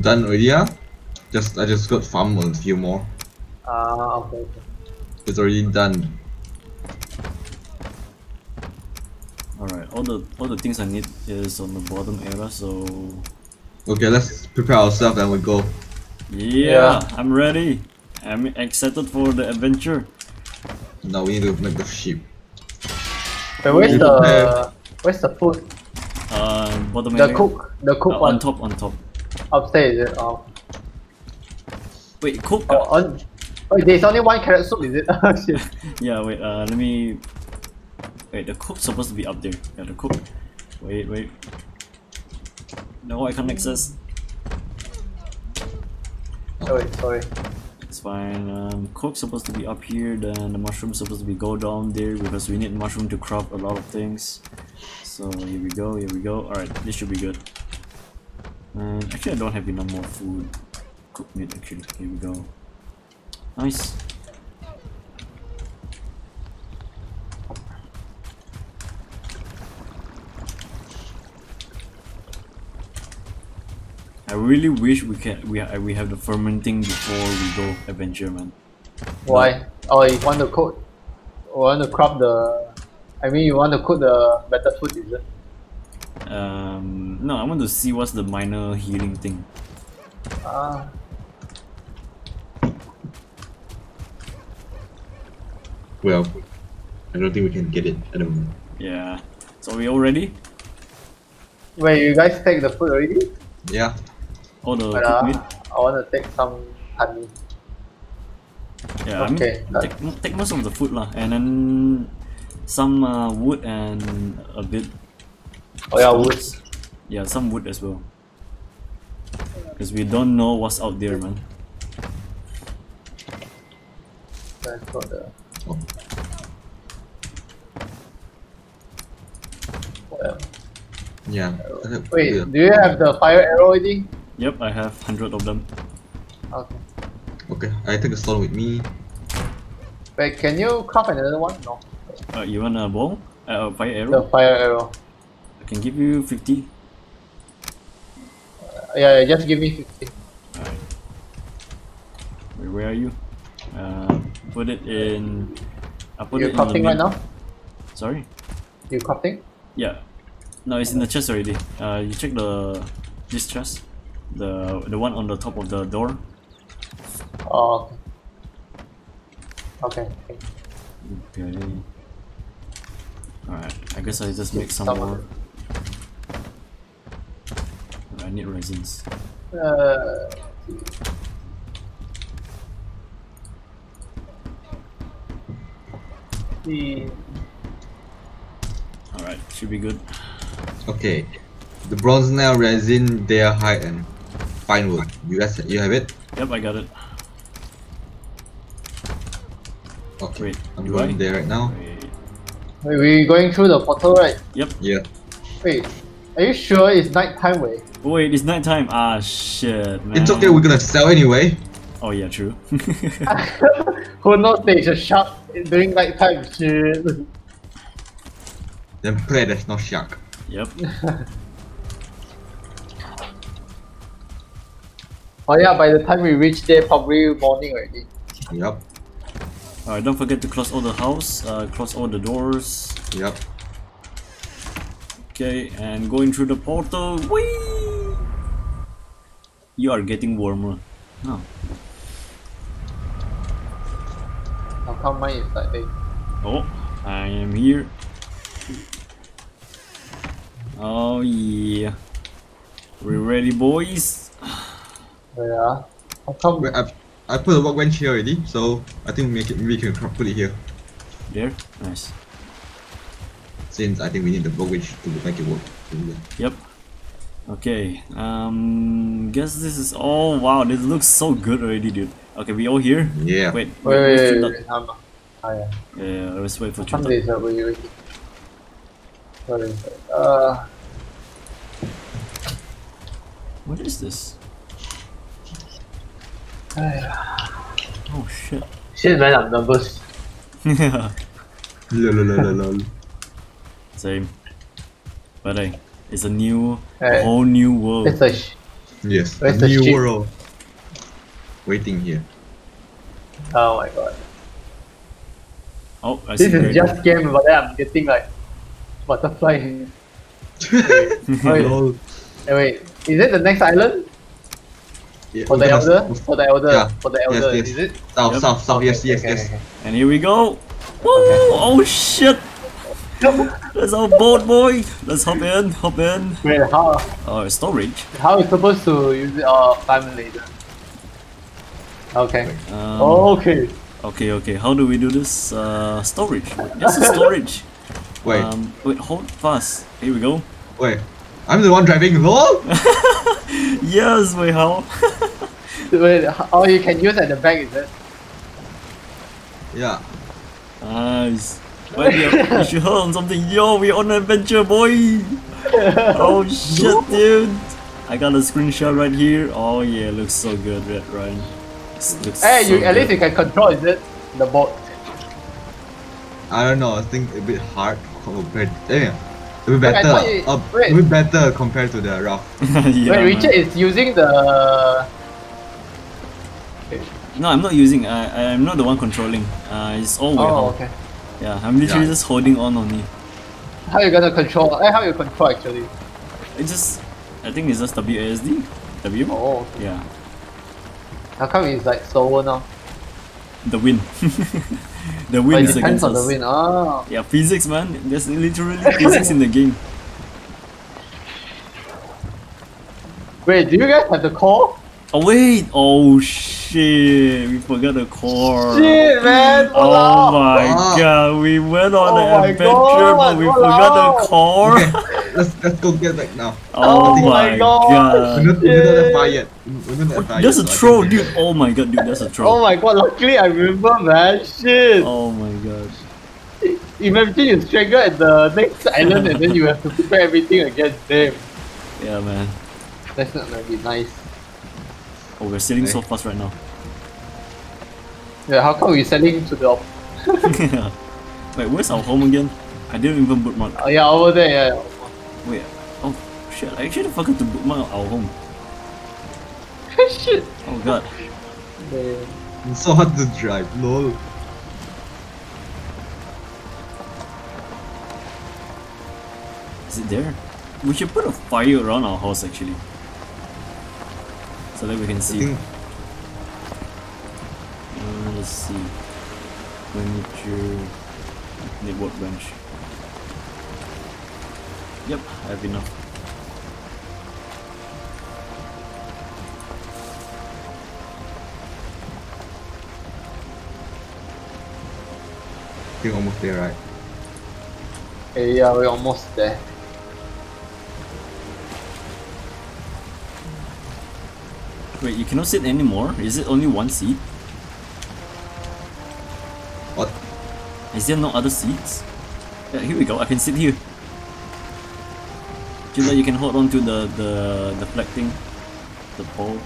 Speaker 3: Done already, yeah? Just I just got farm a few more.
Speaker 2: Ah, okay. okay.
Speaker 3: It's already done.
Speaker 1: Alright, all the all the things I need is on the bottom area, so
Speaker 3: Okay, let's prepare ourselves and we go.
Speaker 1: yeah,
Speaker 2: Yeah.
Speaker 1: I'm ready. I'm excited for the adventure.
Speaker 3: Now we need to make the ship.
Speaker 2: Wait, where's the
Speaker 3: prepare.
Speaker 2: where's the food?
Speaker 1: Uh, bottom
Speaker 2: The
Speaker 1: area.
Speaker 2: cook, the cook
Speaker 1: Uh,
Speaker 2: one
Speaker 1: on top, on top.
Speaker 2: upstairs. Is it? Oh,
Speaker 1: Wait, cook.
Speaker 2: oh, on. Wait, there's only one carrot soup, is it? [laughs] Oh, [laughs]
Speaker 1: Yeah, wait. Uh, let me. Wait, the cook's supposed to be up there. Yeah, the cook. Wait, wait. No, I can't access.
Speaker 2: Sorry, sorry.
Speaker 1: It's fine. Um, cook's supposed to be up here. Then the mushroom's supposed to be go down there because we need mushroom to craft a lot of things. So here we go. Here we go. All right, this should be good. And actually, I don't have enough more food. Cook meat. Actually, here we go. Nice. Really wish we can we ha- we have the fermenting before we go adventure, man.
Speaker 2: Why? Oh, you want to cook? You want to craft the? I mean, you want to cook the better food, is it?
Speaker 1: Um, no, I want to see what's the minor healing thing.
Speaker 2: Ah,
Speaker 3: Well, I don't think we can get it at the moment.
Speaker 1: Yeah. So we all ready?
Speaker 2: wait, you guys take the food already?
Speaker 3: Yeah.
Speaker 1: All the
Speaker 2: But, uh. I want to take some honey.
Speaker 1: Yeah,
Speaker 2: okay,
Speaker 1: I mean,
Speaker 2: done.
Speaker 1: take, take most of the food lah, and then some uh, wood and a bit.
Speaker 2: Oh yeah,
Speaker 1: stones.
Speaker 2: wood.
Speaker 1: Yeah, some wood as well. Because we don't know what's out there, man.
Speaker 2: That's for the.
Speaker 3: Oh.
Speaker 2: Well,
Speaker 3: Yeah.
Speaker 2: wait, do you have the fire arrow already?
Speaker 1: Yep, I have hundred of them.
Speaker 2: Okay.
Speaker 3: Okay, I take a stone with me.
Speaker 2: Wait, can you craft another one? No.
Speaker 1: Uh, you want a bow? Uh, a fire
Speaker 2: The
Speaker 1: arrow?
Speaker 2: fire arrow.
Speaker 1: I can give you fifty.
Speaker 2: Uh, yeah, yeah, just give me 50.
Speaker 1: Alright. Wait, where are you? Uh, put it in. I put
Speaker 2: You
Speaker 1: it in the
Speaker 2: crafting right now?
Speaker 1: Sorry.
Speaker 2: You crafting?
Speaker 1: Yeah. No, it's in the chest already. Uh, you check the this chest, the the one on the top of the door.
Speaker 2: Oh, okay. Okay. okay.
Speaker 1: Okay. Alright. I guess I just make some
Speaker 2: Some
Speaker 1: more. I need resins.
Speaker 2: Uh, the
Speaker 1: Alright, should be good.
Speaker 3: Okay. The bronze nail resin, deer hide and fine wood. You guys, you have it?
Speaker 1: Yep, I got it.
Speaker 3: Okay.
Speaker 1: Wait,
Speaker 3: I'm going
Speaker 1: I?
Speaker 3: there right now.
Speaker 1: Wait.
Speaker 2: wait, we going through the portal, right?
Speaker 1: Yep.
Speaker 3: Yeah.
Speaker 2: Wait, are you sure it's night time? Wait.
Speaker 1: Oh, wait, it's night time. Ah, shit, man.
Speaker 3: It's okay, we're gonna sell anyway.
Speaker 1: Oh, yeah, true. [laughs] [laughs]
Speaker 2: Who knows there's a shark during night time? Shit.
Speaker 3: Then play there's no shark.
Speaker 1: yep. [laughs]
Speaker 2: Oh yeah, by the time we reach there, probably morning already.
Speaker 3: Yup.
Speaker 1: Alright, don't forget to close all the house, uh, close all the doors.
Speaker 3: Yup.
Speaker 1: Okay, and going through the portal. Whee! You are getting warmer. No.
Speaker 2: How come mine is like this?
Speaker 1: Oh, I am here. Oh yeah. We ready, boys?
Speaker 2: Yeah. How come?
Speaker 3: Wait, I I put a workbench here already, so I think we can we can put it here.
Speaker 1: There? Nice.
Speaker 3: Since I think we need the workbench to make it work.
Speaker 1: Yep. Okay. Um. Guess this is. Oh wow! This looks so good already, dude. Okay, we all here.
Speaker 3: Yeah.
Speaker 1: Wait.
Speaker 2: Wait, wait,
Speaker 1: let's
Speaker 2: wait, wait, wait. Um, ah, yeah.
Speaker 1: Yeah, let's wait for
Speaker 2: Some
Speaker 1: Chuta.
Speaker 2: days, wait, wait. Sorry. Uh,
Speaker 1: What is this?
Speaker 2: 唉
Speaker 1: Oh shit.
Speaker 2: shit, man, I'm nervous.
Speaker 3: Lol. [laughs]
Speaker 1: Same. But hey, it's a new,
Speaker 2: Hey.
Speaker 1: a whole new world.
Speaker 2: It's a sh-
Speaker 3: Yes.
Speaker 2: Where's the
Speaker 3: New
Speaker 2: ship?
Speaker 3: world. Waiting here.
Speaker 2: oh my god.
Speaker 1: Oh, I
Speaker 2: This
Speaker 1: see.
Speaker 2: is
Speaker 1: Greg.
Speaker 2: just game, but I'm getting like butterfly. [laughs] Wait,
Speaker 3: Lol.
Speaker 2: eh, wait, is it the next island
Speaker 3: Yeah,
Speaker 2: for the
Speaker 3: we're
Speaker 2: elder? For the elder,
Speaker 3: Yeah.
Speaker 2: for the
Speaker 3: Yes,
Speaker 2: elder,
Speaker 3: yes.
Speaker 2: is it?
Speaker 3: South,
Speaker 1: Yep.
Speaker 3: south, south. Yes,
Speaker 2: Okay,
Speaker 3: yes,
Speaker 2: okay,
Speaker 3: yes.
Speaker 2: okay,
Speaker 1: And here we go. Woo! Oh shit! That's our boat, boy. Let's hop in, hop in.
Speaker 2: Wait, how
Speaker 1: Oh, storage.
Speaker 2: how is supposed to use it? Oh, time later. Okay.
Speaker 1: Um,
Speaker 2: okay.
Speaker 1: Okay, okay. How do we do this? Uh, storage. This is storage.
Speaker 3: Wait,
Speaker 1: Um, wait, hold fast. Here we go.
Speaker 3: wait. I'm the one driving. Lol. [laughs]
Speaker 1: Yes, [laughs] wait, how?
Speaker 2: Wait, oh, you can use at the back, is it?
Speaker 3: Yeah.
Speaker 1: Nice. Wait, you, you should hold on something. Yo, we on an adventure, boy. Oh shit, [laughs] dude. I got a screenshot right here. Oh yeah, looks so good, Red Ryan. Looks
Speaker 2: Hey,
Speaker 1: so
Speaker 2: you at least you can control, is it? The boat.
Speaker 3: I don't know. I think a bit hard compared. Damn. It'll be better.
Speaker 2: thought
Speaker 3: uh,
Speaker 2: wait.
Speaker 3: it'll be better compared to the rough. [laughs]
Speaker 1: yeah,
Speaker 2: Wait,
Speaker 1: man.
Speaker 2: Richard is using the.
Speaker 1: No, I'm not using. I I'm not the one controlling. Uh, it's all way
Speaker 2: Oh,
Speaker 1: how.
Speaker 2: okay.
Speaker 1: Yeah, I'm literally
Speaker 3: Yeah.
Speaker 1: just holding on only.
Speaker 2: How you gonna control? Eh, how you control actually?
Speaker 1: It just, I think it's just WASD. W.
Speaker 2: Oh,
Speaker 1: Yeah,
Speaker 2: how come it's like slower now?
Speaker 1: the wind. [laughs] the wind
Speaker 2: it
Speaker 1: is
Speaker 2: depends
Speaker 1: against
Speaker 2: on the
Speaker 1: us.
Speaker 2: wind. Ah.
Speaker 1: Yeah, physics, man. There's literally physics in the game.
Speaker 2: Wait, do you guys have the core?
Speaker 1: Oh wait! Oh shit! We forgot the core.
Speaker 2: Shit, man!
Speaker 1: Oh
Speaker 2: walao.
Speaker 1: my god! We went on
Speaker 2: Oh
Speaker 1: an
Speaker 2: my
Speaker 1: adventure,
Speaker 2: God,
Speaker 1: but we forgot the
Speaker 2: walao.
Speaker 1: core. [laughs]
Speaker 3: let's let's go get back now.
Speaker 1: oh,
Speaker 2: Oh my
Speaker 1: my
Speaker 2: God.
Speaker 1: god!
Speaker 3: We're not, we're not
Speaker 2: Shit.
Speaker 3: that far yet. We're not that far
Speaker 1: There's
Speaker 3: yet,
Speaker 1: a
Speaker 3: so
Speaker 1: troll,
Speaker 3: think-
Speaker 1: dude! Oh my god, dude! That's a troll.
Speaker 2: Oh my god, luckily I remember, man. Shit.
Speaker 1: Oh my gosh.
Speaker 2: Imagine you strangle at the next island and then you have to prepare everything against them.
Speaker 1: Yeah, man.
Speaker 2: That's not gonna be nice.
Speaker 1: Oh, we're sailing so fast right now.
Speaker 2: Yeah, how come we're selling to the. op- [laughs]
Speaker 1: Wait, where's our home again? I didn't even bookmark.
Speaker 2: Oh, yeah, over there, yeah.
Speaker 1: Wait. Oh shit! I actually forgot to bookmark our home. [laughs]
Speaker 2: Shit.
Speaker 1: Oh god.
Speaker 2: Yeah.
Speaker 3: It's so hard to drive. Lol.
Speaker 1: Is it there? We should put a fire around our house actually. So that we can see. Uh, let's see. Furniture. Need to need workbench. Yep, I have enough.
Speaker 3: I think almost there, right?
Speaker 2: Yeah, we're almost there.
Speaker 1: Wait, you cannot sit anymore? Is it only one seat?
Speaker 3: What?
Speaker 1: Is there no other seats? Yeah, here we go. I can sit here. Just that you can hold on to the the the flag thing, the pole.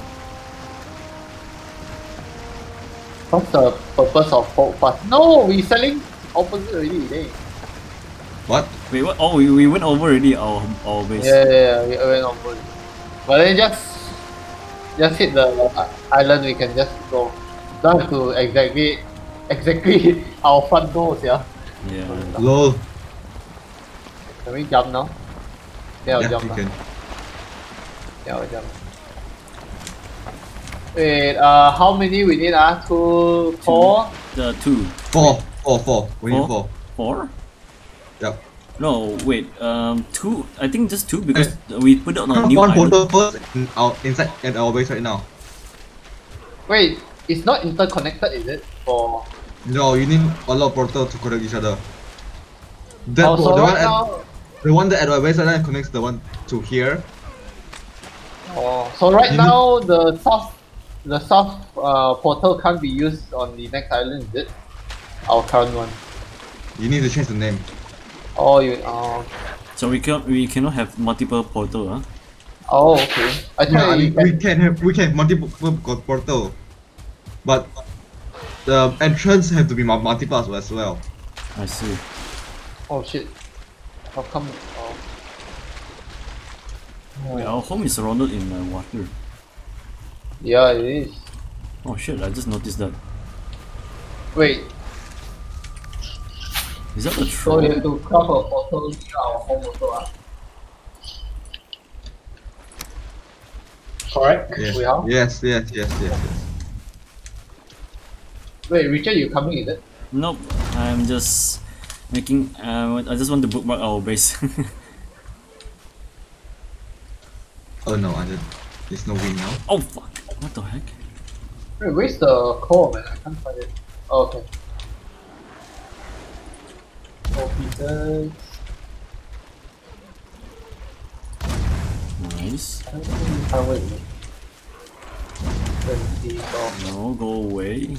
Speaker 2: What's the purpose of hold fast? No, we selling opposite already. eh?
Speaker 3: What?
Speaker 1: Wait, what? Oh, we, we went over already our our base.
Speaker 2: Yeah, yeah, yeah, we went over. But then just just hit the uh, island. We can just go. Don't have to exactly exactly [laughs] our front doors. Yeah.
Speaker 1: Yeah.
Speaker 3: Lol.
Speaker 2: Can we jump now? Yeah, I'll
Speaker 3: Yeah,
Speaker 2: jump
Speaker 3: you
Speaker 2: now.
Speaker 3: can.
Speaker 2: Yeah, I'll jump. Wait, uh, how many we need? Ah, two, four.
Speaker 1: The two,
Speaker 3: Four, four, four. We need
Speaker 1: Four?
Speaker 3: four.
Speaker 1: four.
Speaker 3: Yep.
Speaker 1: No, wait. Um, two. I think just two because we put it on a
Speaker 3: Count
Speaker 1: new
Speaker 3: one portal first in our inside at our base right now.
Speaker 2: Wait, it's not interconnected, is it? For
Speaker 3: No, you need a lot of portal to connect each other. That
Speaker 2: oh, so
Speaker 3: the,
Speaker 2: right
Speaker 3: one at,
Speaker 2: now,
Speaker 3: the one that at the west island connects the one to here.
Speaker 2: oh, so right
Speaker 3: You
Speaker 2: now the south, the south uh, portal can't be used on the next island, is it? Our current one.
Speaker 3: You need to change the name.
Speaker 2: Oh, you. Oh,
Speaker 1: So we can we cannot have multiple portal, huh?
Speaker 2: oh okay. I
Speaker 3: Yeah, I mean, we
Speaker 2: can-
Speaker 3: can have we can have multiple got portal, but the entrance have to be mul- multiple as well.
Speaker 1: I see.
Speaker 2: Oh shit. How come? Oh.
Speaker 1: Wait, our home is surrounded in uh, water.
Speaker 2: Yeah, it is.
Speaker 1: Oh shit! I just noticed that.
Speaker 2: Wait,
Speaker 1: Is that a
Speaker 2: so you have to craft a portal near our home also, ah? Correct?
Speaker 3: Yes,
Speaker 2: We are?
Speaker 3: yes, yes, yes, yes. yes.
Speaker 2: Wait, Richard, you coming, is it?
Speaker 1: Nope. I'm just making. Uh, I just want to bookmark our base. [laughs]
Speaker 3: Oh no, I did. There's no wind now.
Speaker 1: oh fuck! What the heck?
Speaker 2: Wait, where's the core, man? I can't find it. Oh, okay. Four pieces.
Speaker 1: Nice.
Speaker 2: I don't think we can wait. man. Twenty four.
Speaker 1: No, go away.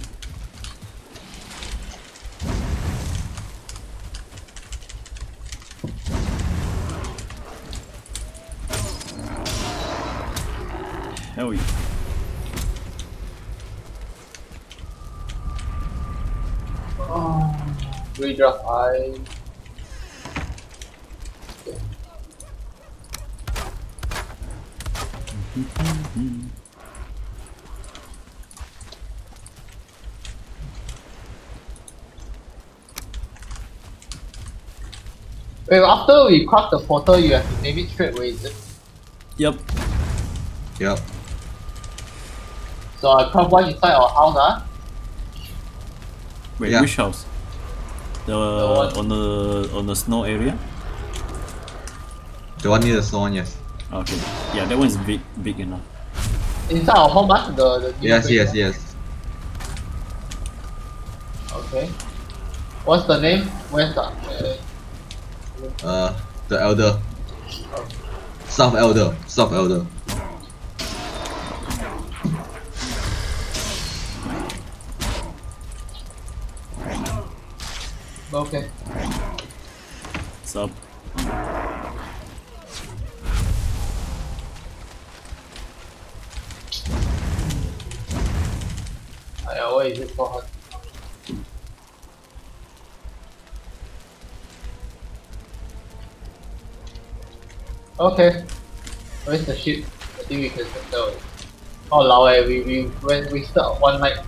Speaker 1: Hell yeah.
Speaker 2: Oh, redraft I. [laughs] Wait, after we craft the portal, you have to name it straight away, is it?
Speaker 1: Yep.
Speaker 3: Yep.
Speaker 2: So I craft one inside our house, ah.
Speaker 1: Wait,
Speaker 3: Yeah.
Speaker 1: which house? The,
Speaker 2: one-
Speaker 1: on the on the snow area.
Speaker 3: The one near the snow one, yes.
Speaker 1: Okay. Yeah, that one is big big enough.
Speaker 2: Inside our home, ah, the, the
Speaker 3: Yes, yes, yes.
Speaker 2: Okay. What's the name? Where's the? Uh,
Speaker 3: Uh, the elder. South elder. South elder.
Speaker 2: Okay. Where's the ship? I think we can settle it. Oh, lao eh, we, we went wasted one night.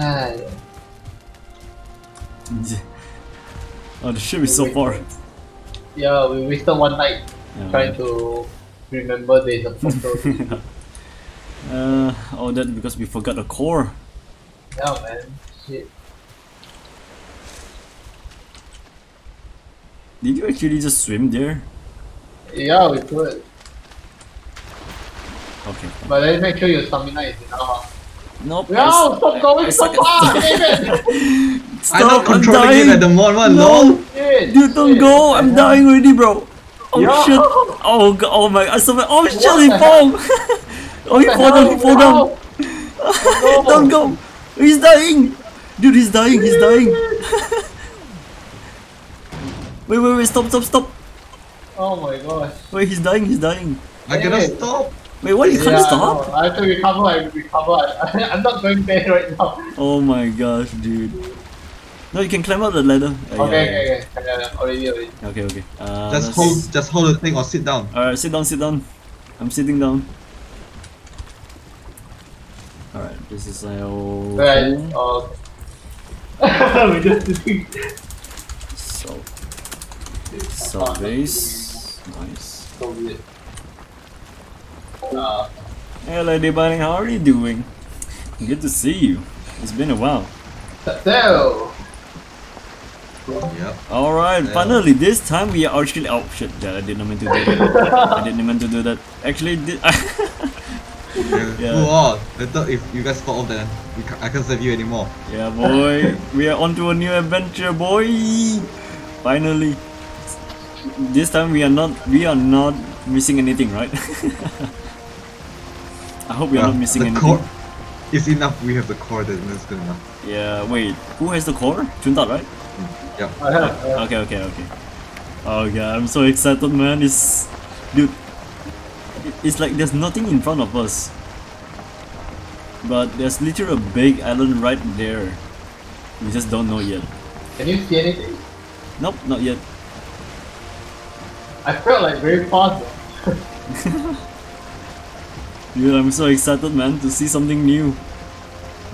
Speaker 2: Ah, [laughs]
Speaker 1: oh, the ship is so far.
Speaker 2: yeah, we wasted one night
Speaker 1: Yeah.
Speaker 2: trying to remember there's a portal.
Speaker 1: Uh, all that because we forgot the core.
Speaker 2: yeah, man. Shit.
Speaker 1: Did you actually just swim there?
Speaker 2: Yeah, we could.
Speaker 1: Okay. fine.
Speaker 2: But then make sure your stamina is enough. huh?
Speaker 1: Nope.
Speaker 2: No,
Speaker 1: I s-
Speaker 2: stop going
Speaker 1: I
Speaker 2: so
Speaker 1: suck
Speaker 2: far, [laughs] David!
Speaker 3: I'm
Speaker 1: Stop!
Speaker 3: not
Speaker 1: I'm
Speaker 3: controlling
Speaker 1: dying.
Speaker 3: it at the moment,
Speaker 1: No.
Speaker 3: no.
Speaker 2: Shit,
Speaker 1: Dude, don't
Speaker 2: shit.
Speaker 1: go! I'm dying already, bro. Oh
Speaker 2: Yeah.
Speaker 1: shit! Oh god! Oh my! I survived! Oh shit! [laughs]
Speaker 2: Oh, what
Speaker 1: He fall! oh, he fall down! He fall down!
Speaker 2: Oh, no. [laughs]
Speaker 1: Don't go! He's dying! Dude, he's dying! He's dying! wait, wait, wait! Stop! Stop! Stop!
Speaker 2: Oh my gosh.
Speaker 1: Wait, he's dying! He's dying!
Speaker 3: I cannot
Speaker 2: Hey.
Speaker 3: stop.
Speaker 1: Wait, what? You can't
Speaker 2: Yeah,
Speaker 1: stop?
Speaker 2: no, I have to recover, I recover. I, [laughs] I'm not going there right now.
Speaker 1: Oh my gosh, dude! No, you can climb up the ladder. Uh,
Speaker 2: Okay,
Speaker 1: yeah,
Speaker 2: okay, okay. Yeah, yeah, already, already.
Speaker 1: okay, okay. Uh,
Speaker 3: Just
Speaker 1: let's-
Speaker 3: hold, just hold the thing or sit down.
Speaker 1: Alright, sit down, sit down. I'm sitting down. Alright, this is our
Speaker 2: Right.
Speaker 1: home.
Speaker 2: Oh, [laughs] we just sitting.
Speaker 1: So, sub base. Nice.
Speaker 2: So weird. Uh,
Speaker 1: Hello, Debani, how are you doing? Good to see you. It's been a while.
Speaker 2: so,
Speaker 3: Yep.
Speaker 1: Alright,
Speaker 3: Yeah.
Speaker 1: finally, this time we are actually. Oh shit, yeah, I didn't mean to do that. I didn't mean to do that. Actually, did. [laughs]
Speaker 3: Yeah.
Speaker 1: Yeah.
Speaker 3: Move on. Later, if you guys fall off, then we ca- I can't save you anymore.
Speaker 1: Yeah, boy, we are on to a new adventure, boy. Finally, this time we are not we are not missing anything, right? [laughs] I hope we are
Speaker 3: Yeah,
Speaker 1: not missing
Speaker 3: the
Speaker 1: anything.
Speaker 3: core is enough. We have the core. That's good enough.
Speaker 1: Yeah, wait, who has the core? Junta, right?
Speaker 3: Mm, yeah.
Speaker 2: I have,
Speaker 1: Okay, okay, okay. Oh god, I'm so excited, man. It's dude, it's like there's nothing in front of us, but there's literally a big island right there. We just don't know yet.
Speaker 2: can you see anything?
Speaker 1: Nope, not yet.
Speaker 2: I felt like very fast. [laughs]
Speaker 1: Dude, I'm so excited, man, to see something new.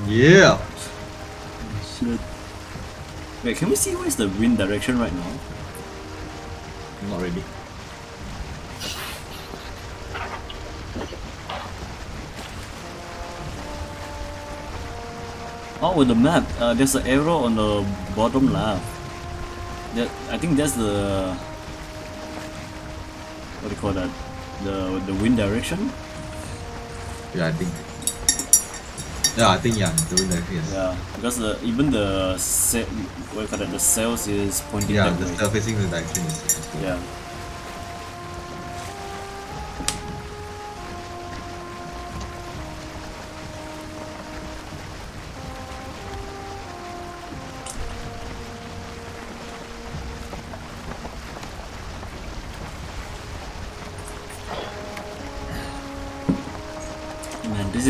Speaker 3: Yeah.
Speaker 1: Shit. Wait, can we see where's the wind direction right now?
Speaker 3: Not ready.
Speaker 1: Oh, with the map, uh, there's an arrow on the bottom left. That I think that's the what do you call that? The the wind direction.
Speaker 3: Yeah, I think. Yeah, I think yeah. The wind direction. Yes.
Speaker 1: Yeah, because the even the sa- what do you call that? The sails is pointing
Speaker 3: Yeah,
Speaker 1: that
Speaker 3: the
Speaker 1: way.
Speaker 3: facing the direction is. is good.
Speaker 1: Yeah.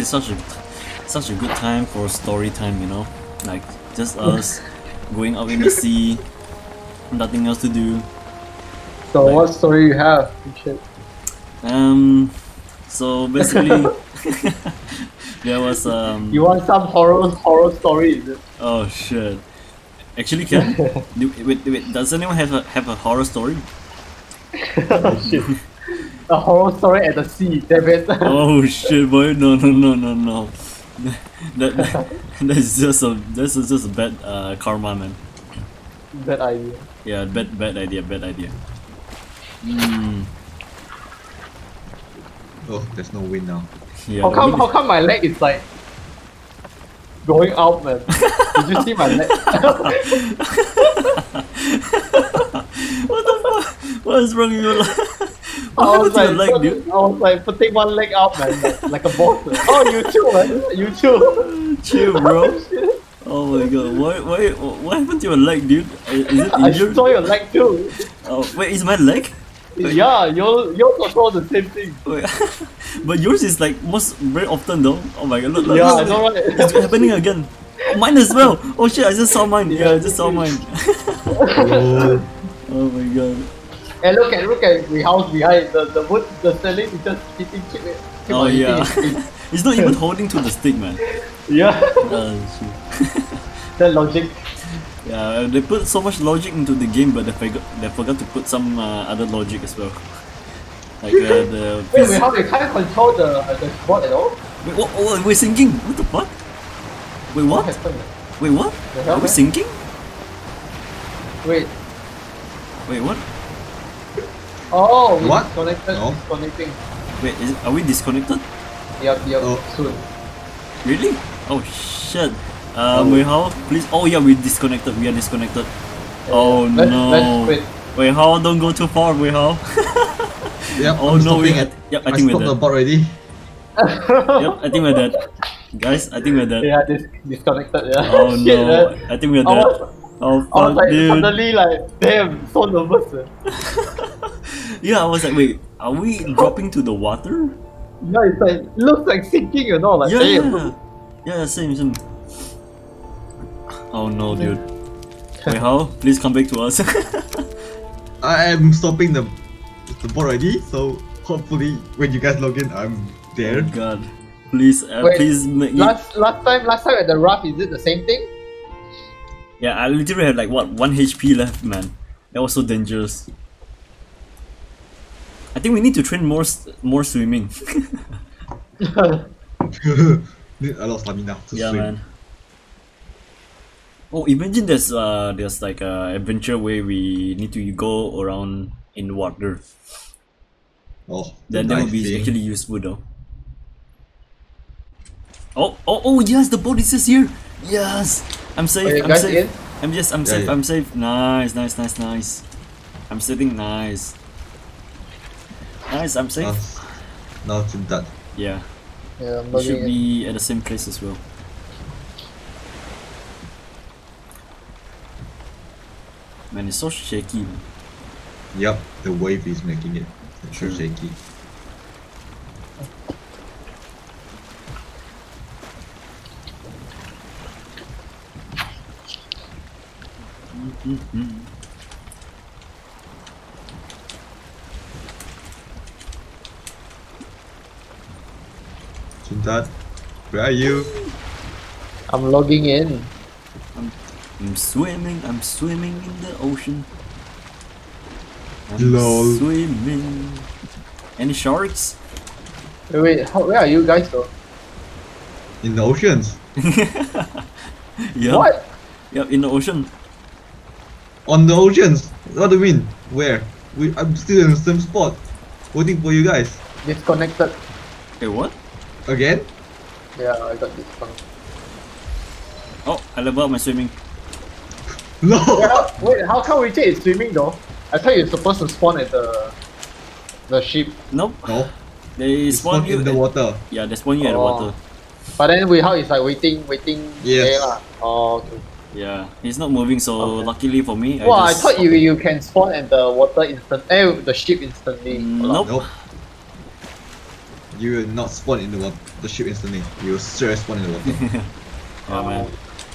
Speaker 1: Is such a such a good time for story time, you know? Like just us [laughs] going out in the sea, nothing else to do.
Speaker 2: So what story you have? Shit.
Speaker 1: Um, so basically, [laughs] [laughs] there was um.
Speaker 2: You want some horror horror story? Is it?
Speaker 1: Oh shit! Actually, can do, wait, wait. Does anyone have a have a horror story?
Speaker 2: Shit. A horror story at the sea, damn it. [laughs]
Speaker 1: Oh shit, boy! No, no, no, no, no. [laughs] That, that that's just a that's just a bad uh, karma, man.
Speaker 2: Bad idea.
Speaker 1: Yeah, bad bad idea, bad idea. Hmm.
Speaker 3: Oh, there's no wind now.
Speaker 1: Yeah.
Speaker 2: How come
Speaker 1: wind
Speaker 2: how
Speaker 1: is-
Speaker 2: come my leg is like going out, man? Did you see my leg? [laughs]
Speaker 1: What the fuck? What is wrong with your leg?
Speaker 2: I was
Speaker 1: happened
Speaker 2: like,
Speaker 1: leg, dude?
Speaker 2: I was like putting one leg out, man, like, like a boss. [laughs] Oh, you too, man. You too.
Speaker 1: Chill, bro. [laughs] Oh, oh my god, what, what, what happened to your leg, dude? Is it
Speaker 2: I saw your leg too.
Speaker 1: Oh, wait, is my leg?
Speaker 2: Yeah, yours yours also the same thing.
Speaker 1: Wait, [laughs] but yours is like most very often though. Oh my god, look, look,
Speaker 2: Yeah, I
Speaker 1: look, look.
Speaker 2: right?
Speaker 1: It's happening again. Oh, mine as well. Oh shit, I just saw mine. Yeah, I just saw mine.
Speaker 3: Oh,
Speaker 1: oh my god.
Speaker 2: And look at look at the house behind the the wood the ceiling is just hitting keep it. keep
Speaker 1: Oh yeah. [laughs] it's not even holding to the stick, man.
Speaker 2: Yeah. [laughs] [laughs]
Speaker 1: Shit.
Speaker 2: the logic.
Speaker 1: Yeah, they put so much logic into the game, but they forgot they forgot to put some uh, other logic as well. Like uh, the.
Speaker 2: Wait, wait, how they can't control the the board at all?
Speaker 1: Wait, what, oh, we're sinking. What the fuck? Wait, what?
Speaker 2: happened?
Speaker 1: Wait, what?
Speaker 2: Hell,
Speaker 1: Are we
Speaker 2: man?
Speaker 1: sinking?
Speaker 2: Wait.
Speaker 1: Wait, what?
Speaker 2: Oh, we
Speaker 3: What?
Speaker 2: disconnected.
Speaker 3: No.
Speaker 2: Disconnecting.
Speaker 1: Wait, is, are we disconnected?
Speaker 2: Yep, yep.
Speaker 3: Oh.
Speaker 2: Soon.
Speaker 1: Really? Oh shit. Um, wait, how? Please. Oh yeah, we disconnected. We are disconnected. Oh
Speaker 2: let's,
Speaker 1: no.
Speaker 2: Let's quit.
Speaker 1: Wait, how? Don't go too far. Wait, how? [laughs]
Speaker 3: yep.
Speaker 1: Oh,
Speaker 3: I'm
Speaker 1: no, we
Speaker 3: stopping
Speaker 1: had-
Speaker 3: it.
Speaker 1: yep, I
Speaker 3: I
Speaker 1: think we're
Speaker 3: stopped the
Speaker 1: dead.
Speaker 3: bot already. [laughs]
Speaker 1: yep, I think we're dead. Guys, I think we're dead.
Speaker 2: yeah, dis- disconnected. Yeah.
Speaker 1: Oh [laughs]
Speaker 2: Shit,
Speaker 1: no.
Speaker 2: man.
Speaker 1: I think we're
Speaker 2: I
Speaker 1: dead.
Speaker 2: was,
Speaker 1: Oh
Speaker 2: I was like
Speaker 1: dude.
Speaker 2: suddenly like, damn, so nervous. [laughs]
Speaker 1: Yeah, I was like, wait, are we dropping to the water?
Speaker 2: Yeah, it's like it looks like sinking, you know, like
Speaker 1: Yeah,
Speaker 2: damn.
Speaker 1: yeah. Yeah, same, same. Oh no, dude. Wait, how? Please come back to us. [laughs]
Speaker 3: I am stopping the the bot already. So hopefully when you guys log in, I'm there.
Speaker 1: Oh god. Please, uh,
Speaker 2: Wait,
Speaker 1: please make me.
Speaker 2: Last last time last time at the raft, is it the same thing?
Speaker 1: Yeah, I literally had like what one HP left, man. That was so dangerous. I think we need to train more more swimming. [laughs] [laughs]
Speaker 3: Need a lot of stamina to
Speaker 1: yeah,
Speaker 3: swim.
Speaker 1: man. Oh, imagine there's uh there's like a adventure where we need to go around in water.
Speaker 3: Oh,
Speaker 1: Then that would be
Speaker 3: diving.
Speaker 1: actually useful though. Oh, oh, oh, yes, the boat is just here. Yes, I'm safe.
Speaker 2: Are you
Speaker 1: I'm
Speaker 2: guys
Speaker 1: safe.
Speaker 2: in?
Speaker 1: I'm just, I'm
Speaker 3: Yeah,
Speaker 1: safe.
Speaker 3: yeah.
Speaker 1: I'm safe. Nice, nice, nice, nice. I'm sitting nice. Nice, I'm safe.
Speaker 3: Now, now to that.
Speaker 1: Yeah,
Speaker 2: Yeah, I'm
Speaker 1: we should
Speaker 2: logging in.
Speaker 1: be at the same place as well. Man, it's so shaky. man.
Speaker 3: Yep, the wave is making it so
Speaker 1: True.
Speaker 3: shaky.
Speaker 1: Mm-hmm.
Speaker 3: Chintat, where are you?
Speaker 2: I'm logging in.
Speaker 1: I'm swimming, I'm swimming in the ocean. I'm
Speaker 3: Lol.
Speaker 1: swimming. Any sharks?
Speaker 2: Wait, wait how, where are you guys though?
Speaker 3: In the oceans. [laughs]
Speaker 1: Yep.
Speaker 2: What?
Speaker 1: Yep, in the ocean.
Speaker 3: On the oceans. What do you mean? Where? We, I'm still in the same spot, waiting for you guys.
Speaker 2: Disconnected.
Speaker 1: Hey, what?
Speaker 3: Again?
Speaker 2: Yeah, I got disconnected.
Speaker 1: Oh, I level up my swimming. [laughs]
Speaker 3: No.
Speaker 2: Wait, how, wait, how come Richard is swimming though? I thought you're supposed to spawn at the the ship.
Speaker 1: Nope.
Speaker 3: No. [laughs]
Speaker 1: They spawn,
Speaker 3: spawn
Speaker 1: you
Speaker 3: in the
Speaker 1: at-
Speaker 3: water.
Speaker 1: Yeah, they spawn you at the
Speaker 2: Oh.
Speaker 1: water.
Speaker 2: But then we how is like waiting, waiting
Speaker 3: Yes.
Speaker 2: there lah. Oh, okay.
Speaker 1: Yeah, he's not moving. So
Speaker 2: Okay.
Speaker 1: luckily for me,
Speaker 2: Well, I
Speaker 1: just
Speaker 2: thought you you can spawn at the water instant, eh, the ship instantly.
Speaker 1: Mm,
Speaker 2: Walao.
Speaker 1: nope.
Speaker 3: Nope. You will not spawn in the water, the ship instantly. You will straight spawn in the water. [laughs]
Speaker 1: oh man.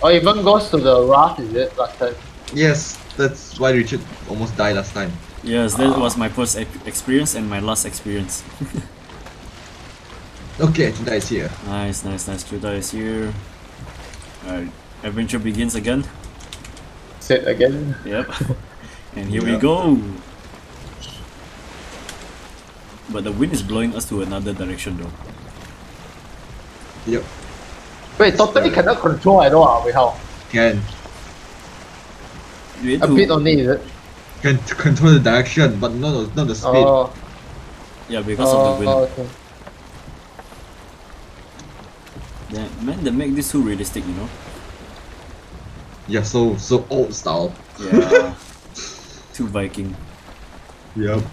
Speaker 2: Or even goes to the raft, is it last time?
Speaker 3: yes, that's why Richard almost died last time.
Speaker 1: Yes, that was my first ex- experience and my last experience. [laughs]
Speaker 3: Okay, Chintat is here.
Speaker 1: nice, nice, nice. Chuta is here. Alright, adventure begins again.
Speaker 2: Set again.
Speaker 1: Yep. [laughs] and here we go. But the wind is blowing us to another direction though.
Speaker 3: Yep,
Speaker 2: Wait, totally cannot control at all. Wait, how?
Speaker 3: can
Speaker 1: You
Speaker 2: A
Speaker 1: to-
Speaker 2: bit only, is it?
Speaker 3: can control the direction, but not not the speed.
Speaker 2: Oh,
Speaker 1: Yeah, because
Speaker 2: oh,
Speaker 1: of the wind.
Speaker 2: oh, okay.
Speaker 1: Yeah, man, they make this too realistic, you know?
Speaker 3: Yeah, so so old style.
Speaker 1: Yeah. too Viking.
Speaker 3: Yep.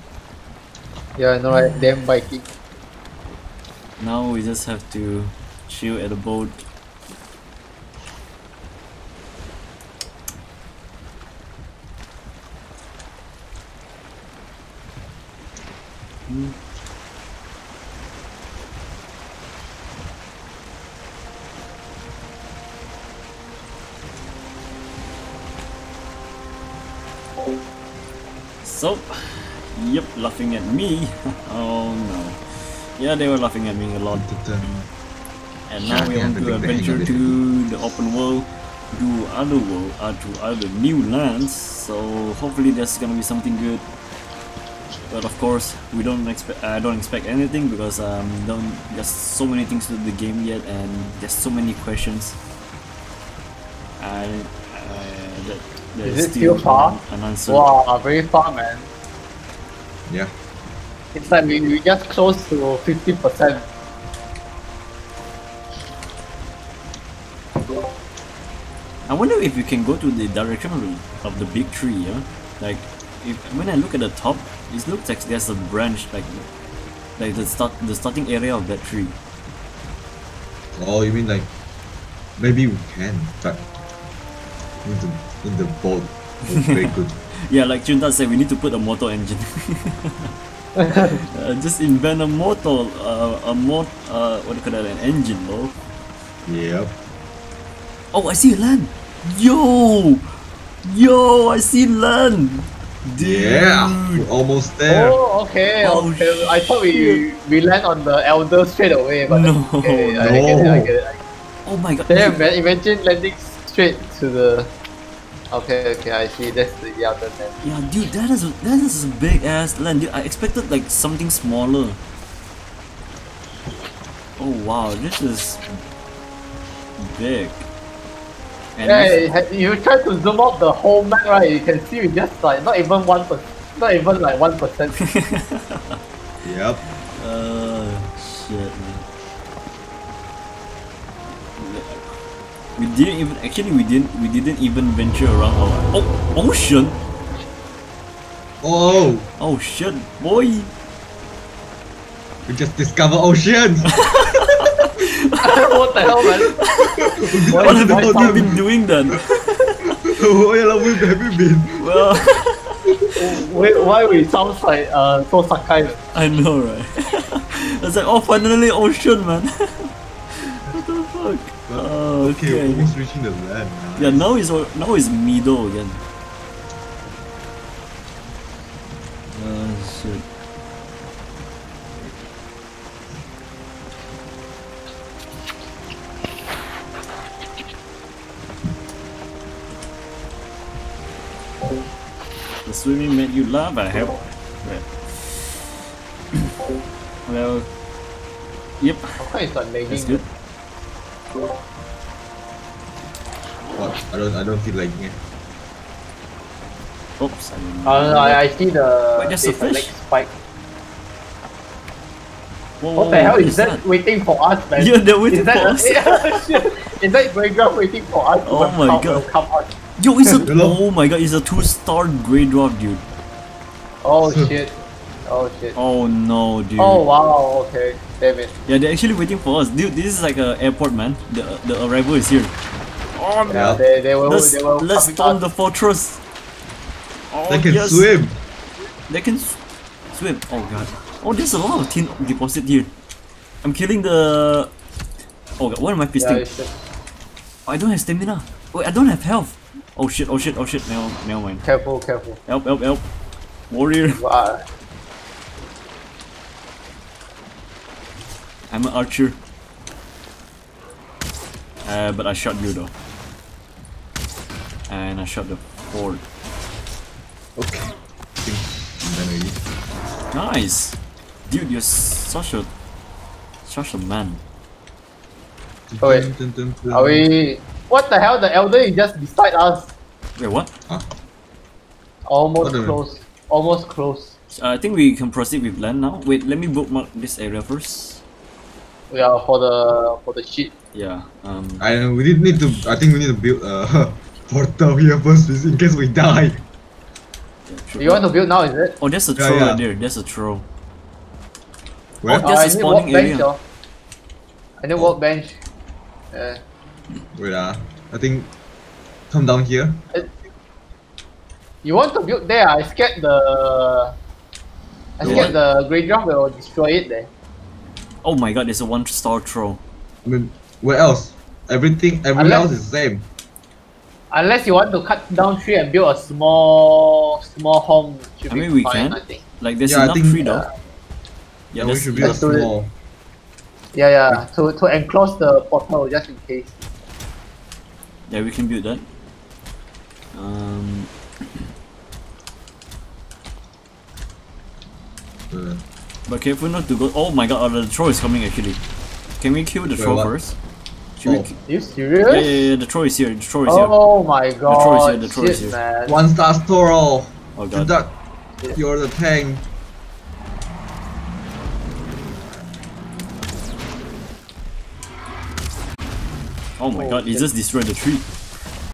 Speaker 2: Yeah, I know, right? Damn Viking.
Speaker 1: Now we just have to chill at the boat. Hmm. So, yep, laughing at me. [laughs] oh no. Yeah, they were laughing at me a lot. And now we want to adventure to the open world, to other world, uh, to other new lands. So hopefully there's gonna be something good. But of course, we don't expect. I don't expect anything because um, don't there's so many things to the game yet, and there's so many questions. And that, that
Speaker 2: Is it still far? Wow, very far, man.
Speaker 3: Yeah.
Speaker 2: It's like we, we just close to 50%.
Speaker 1: I wonder if you can go to the direction of the, of the big tree, yeah? Like, if when I look at the top, it looks like there's a branch, like, like the start, the starting area of that tree.
Speaker 3: Oh, you mean like maybe we can, but in the in the boat, it's very [laughs] good.
Speaker 1: Yeah, like Junta said, we need to put a motor engine. [laughs] uh, just invent a motor, uh, a mot, uh, what do you call that, an engine, though.
Speaker 3: Yep.
Speaker 1: Oh, I see land! Yo! Yo, I see land! Dude!
Speaker 3: Yeah, we're almost there.
Speaker 2: Oh, okay,
Speaker 1: Oh,
Speaker 2: okay. I thought we we land on the elder straight away, but
Speaker 1: No,
Speaker 2: okay, I get it, I get it. I get
Speaker 1: Oh my god.
Speaker 2: it. Damn, man, imagine landing straight to the. Okay, okay, I see. [laughs] That's the elder man.
Speaker 1: Yeah, dude, that is that is a big ass land. Dude, I expected like something smaller. Oh wow, this is big. And
Speaker 2: Yeah, ha- you try to zoom out the whole map, right? You can see we just like not even one percent, not even like one percent. [laughs]
Speaker 3: Yep.
Speaker 1: uh, shit, man. We didn't even actually we didn't we didn't even venture around our oh ocean.
Speaker 3: Oh,
Speaker 1: Oh shit, boy.
Speaker 3: we just discovered oceans.
Speaker 2: I don't know what the hell, man?
Speaker 1: What have
Speaker 3: why-
Speaker 1: you
Speaker 3: why-
Speaker 1: been doing then?
Speaker 3: oh yeah, like, where have you been?
Speaker 1: well, [laughs]
Speaker 2: Wait, why we sound like uh so Sakai?
Speaker 1: I know, right? [laughs] it's like, oh, finally ocean, man. [laughs] what the fuck? Oh,
Speaker 3: Okay,
Speaker 1: okay.
Speaker 3: almost reaching the land. Nice.
Speaker 1: Yeah, now it's o- now it's middle again. Oh shit. The swimming made you laugh, I have. [coughs] Well, yep,
Speaker 2: How come it's not lagging?
Speaker 1: that's good.
Speaker 3: What? I don't. I don't feel like it.
Speaker 1: Oops, I didn't-
Speaker 2: Uh, no, I, I see the
Speaker 1: Wait, there's a
Speaker 2: there's leg
Speaker 1: fish?
Speaker 2: spike.
Speaker 1: Whoa,
Speaker 2: What the hell
Speaker 1: what
Speaker 2: is that, waiting for us, man?
Speaker 1: Yeah, they're waiting
Speaker 2: is that,
Speaker 1: for us. [laughs]
Speaker 2: Is that Greyground waiting for us? to
Speaker 1: Oh
Speaker 2: come
Speaker 1: my
Speaker 2: out-
Speaker 1: God.
Speaker 2: Come out?
Speaker 1: Yo, it's a [laughs] oh my god, it's a two-star Grey Dwarf, dude.
Speaker 2: Oh [laughs] shit. Oh shit.
Speaker 1: Oh no, dude.
Speaker 2: Oh wow, okay. Damn it.
Speaker 1: Yeah, they're actually waiting for us, dude. This is like a airport, man. The the arrival is here. Oh
Speaker 2: Yeah,
Speaker 3: Yeah.
Speaker 2: they, they will,
Speaker 1: Let's
Speaker 2: they will
Speaker 1: let's storm
Speaker 2: with
Speaker 1: the fortress. Oh,
Speaker 3: They can
Speaker 1: yes.
Speaker 3: swim.
Speaker 1: They can swim. Oh god. Oh, there's a lot of tin deposit here. I'm killing the. Oh god, what am I
Speaker 2: Yeah,
Speaker 1: fisting?
Speaker 2: it's just,
Speaker 1: I don't have stamina. Wait, I don't have health. Oh shit! Oh shit! Oh shit! Never, never mind.
Speaker 2: careful, careful.
Speaker 1: Help! Help! Help! Warrior.
Speaker 2: Wow.
Speaker 1: I'm an archer. Uh, but I shot you though. And I shot the fort.
Speaker 3: Okay. I think I'm done already.
Speaker 1: Nice! Dude, you're such a... Such a man.
Speaker 2: Oh, wait. Are we? What the hell? The elder is just beside us.
Speaker 1: Wait, what? Huh?
Speaker 2: Almost
Speaker 3: What the-
Speaker 2: close. Almost close.
Speaker 1: Uh, I think we can proceed with land now. Wait, let me bookmark this area first.
Speaker 2: Yeah, for the for the shit.
Speaker 1: Yeah, um...
Speaker 3: I know we did need to. I think we need to build a [laughs] portal here first, just in case we die.
Speaker 1: yeah.
Speaker 2: You want to build now, is it?
Speaker 1: Oh, there's a
Speaker 3: Yeah,
Speaker 1: troll
Speaker 3: yeah.
Speaker 1: right there. There's a troll.
Speaker 3: Where?
Speaker 1: Oh, There's a
Speaker 2: I need
Speaker 1: spawning
Speaker 2: workbench,
Speaker 1: area.
Speaker 2: oh. I need workbench. Yeah.
Speaker 3: Wait ah. I think. Come down here.
Speaker 2: You want to build there? I scared the. I
Speaker 3: The
Speaker 2: scared the graveyard will destroy it there.
Speaker 1: Oh my god, there's a one-star troll.
Speaker 3: I mean, where else? Everything. Everywhere
Speaker 2: Unless-
Speaker 3: else is the same.
Speaker 2: Unless you want to cut down tree and build a small small home. Should
Speaker 1: I
Speaker 2: be
Speaker 1: mean, we
Speaker 2: fine,
Speaker 1: can.
Speaker 2: I think.
Speaker 1: Like, there's
Speaker 3: Yeah, I
Speaker 1: enough
Speaker 3: think,
Speaker 1: tree though. Yeah,
Speaker 3: Yeah, we should build a
Speaker 2: let's
Speaker 3: small.
Speaker 2: Yeah, yeah. To to enclose the portal just in case.
Speaker 1: yeah, we can build that. Um,
Speaker 3: Uh,
Speaker 1: but careful not to go. Oh my god, oh, the troll is coming actually. Can we kill the
Speaker 3: Wait,
Speaker 1: troll
Speaker 3: what?
Speaker 1: first? Should
Speaker 3: Oh.
Speaker 1: we?
Speaker 2: Are you serious?
Speaker 1: Yeah, yeah, yeah. The troll is here. The troll is here.
Speaker 2: Oh my god.
Speaker 1: troll is here, the troll is here.
Speaker 2: man.
Speaker 3: one star store.
Speaker 1: Oh god.
Speaker 3: That. You're the tank.
Speaker 1: Oh my
Speaker 2: Oh,
Speaker 1: god, he just destroyed the tree.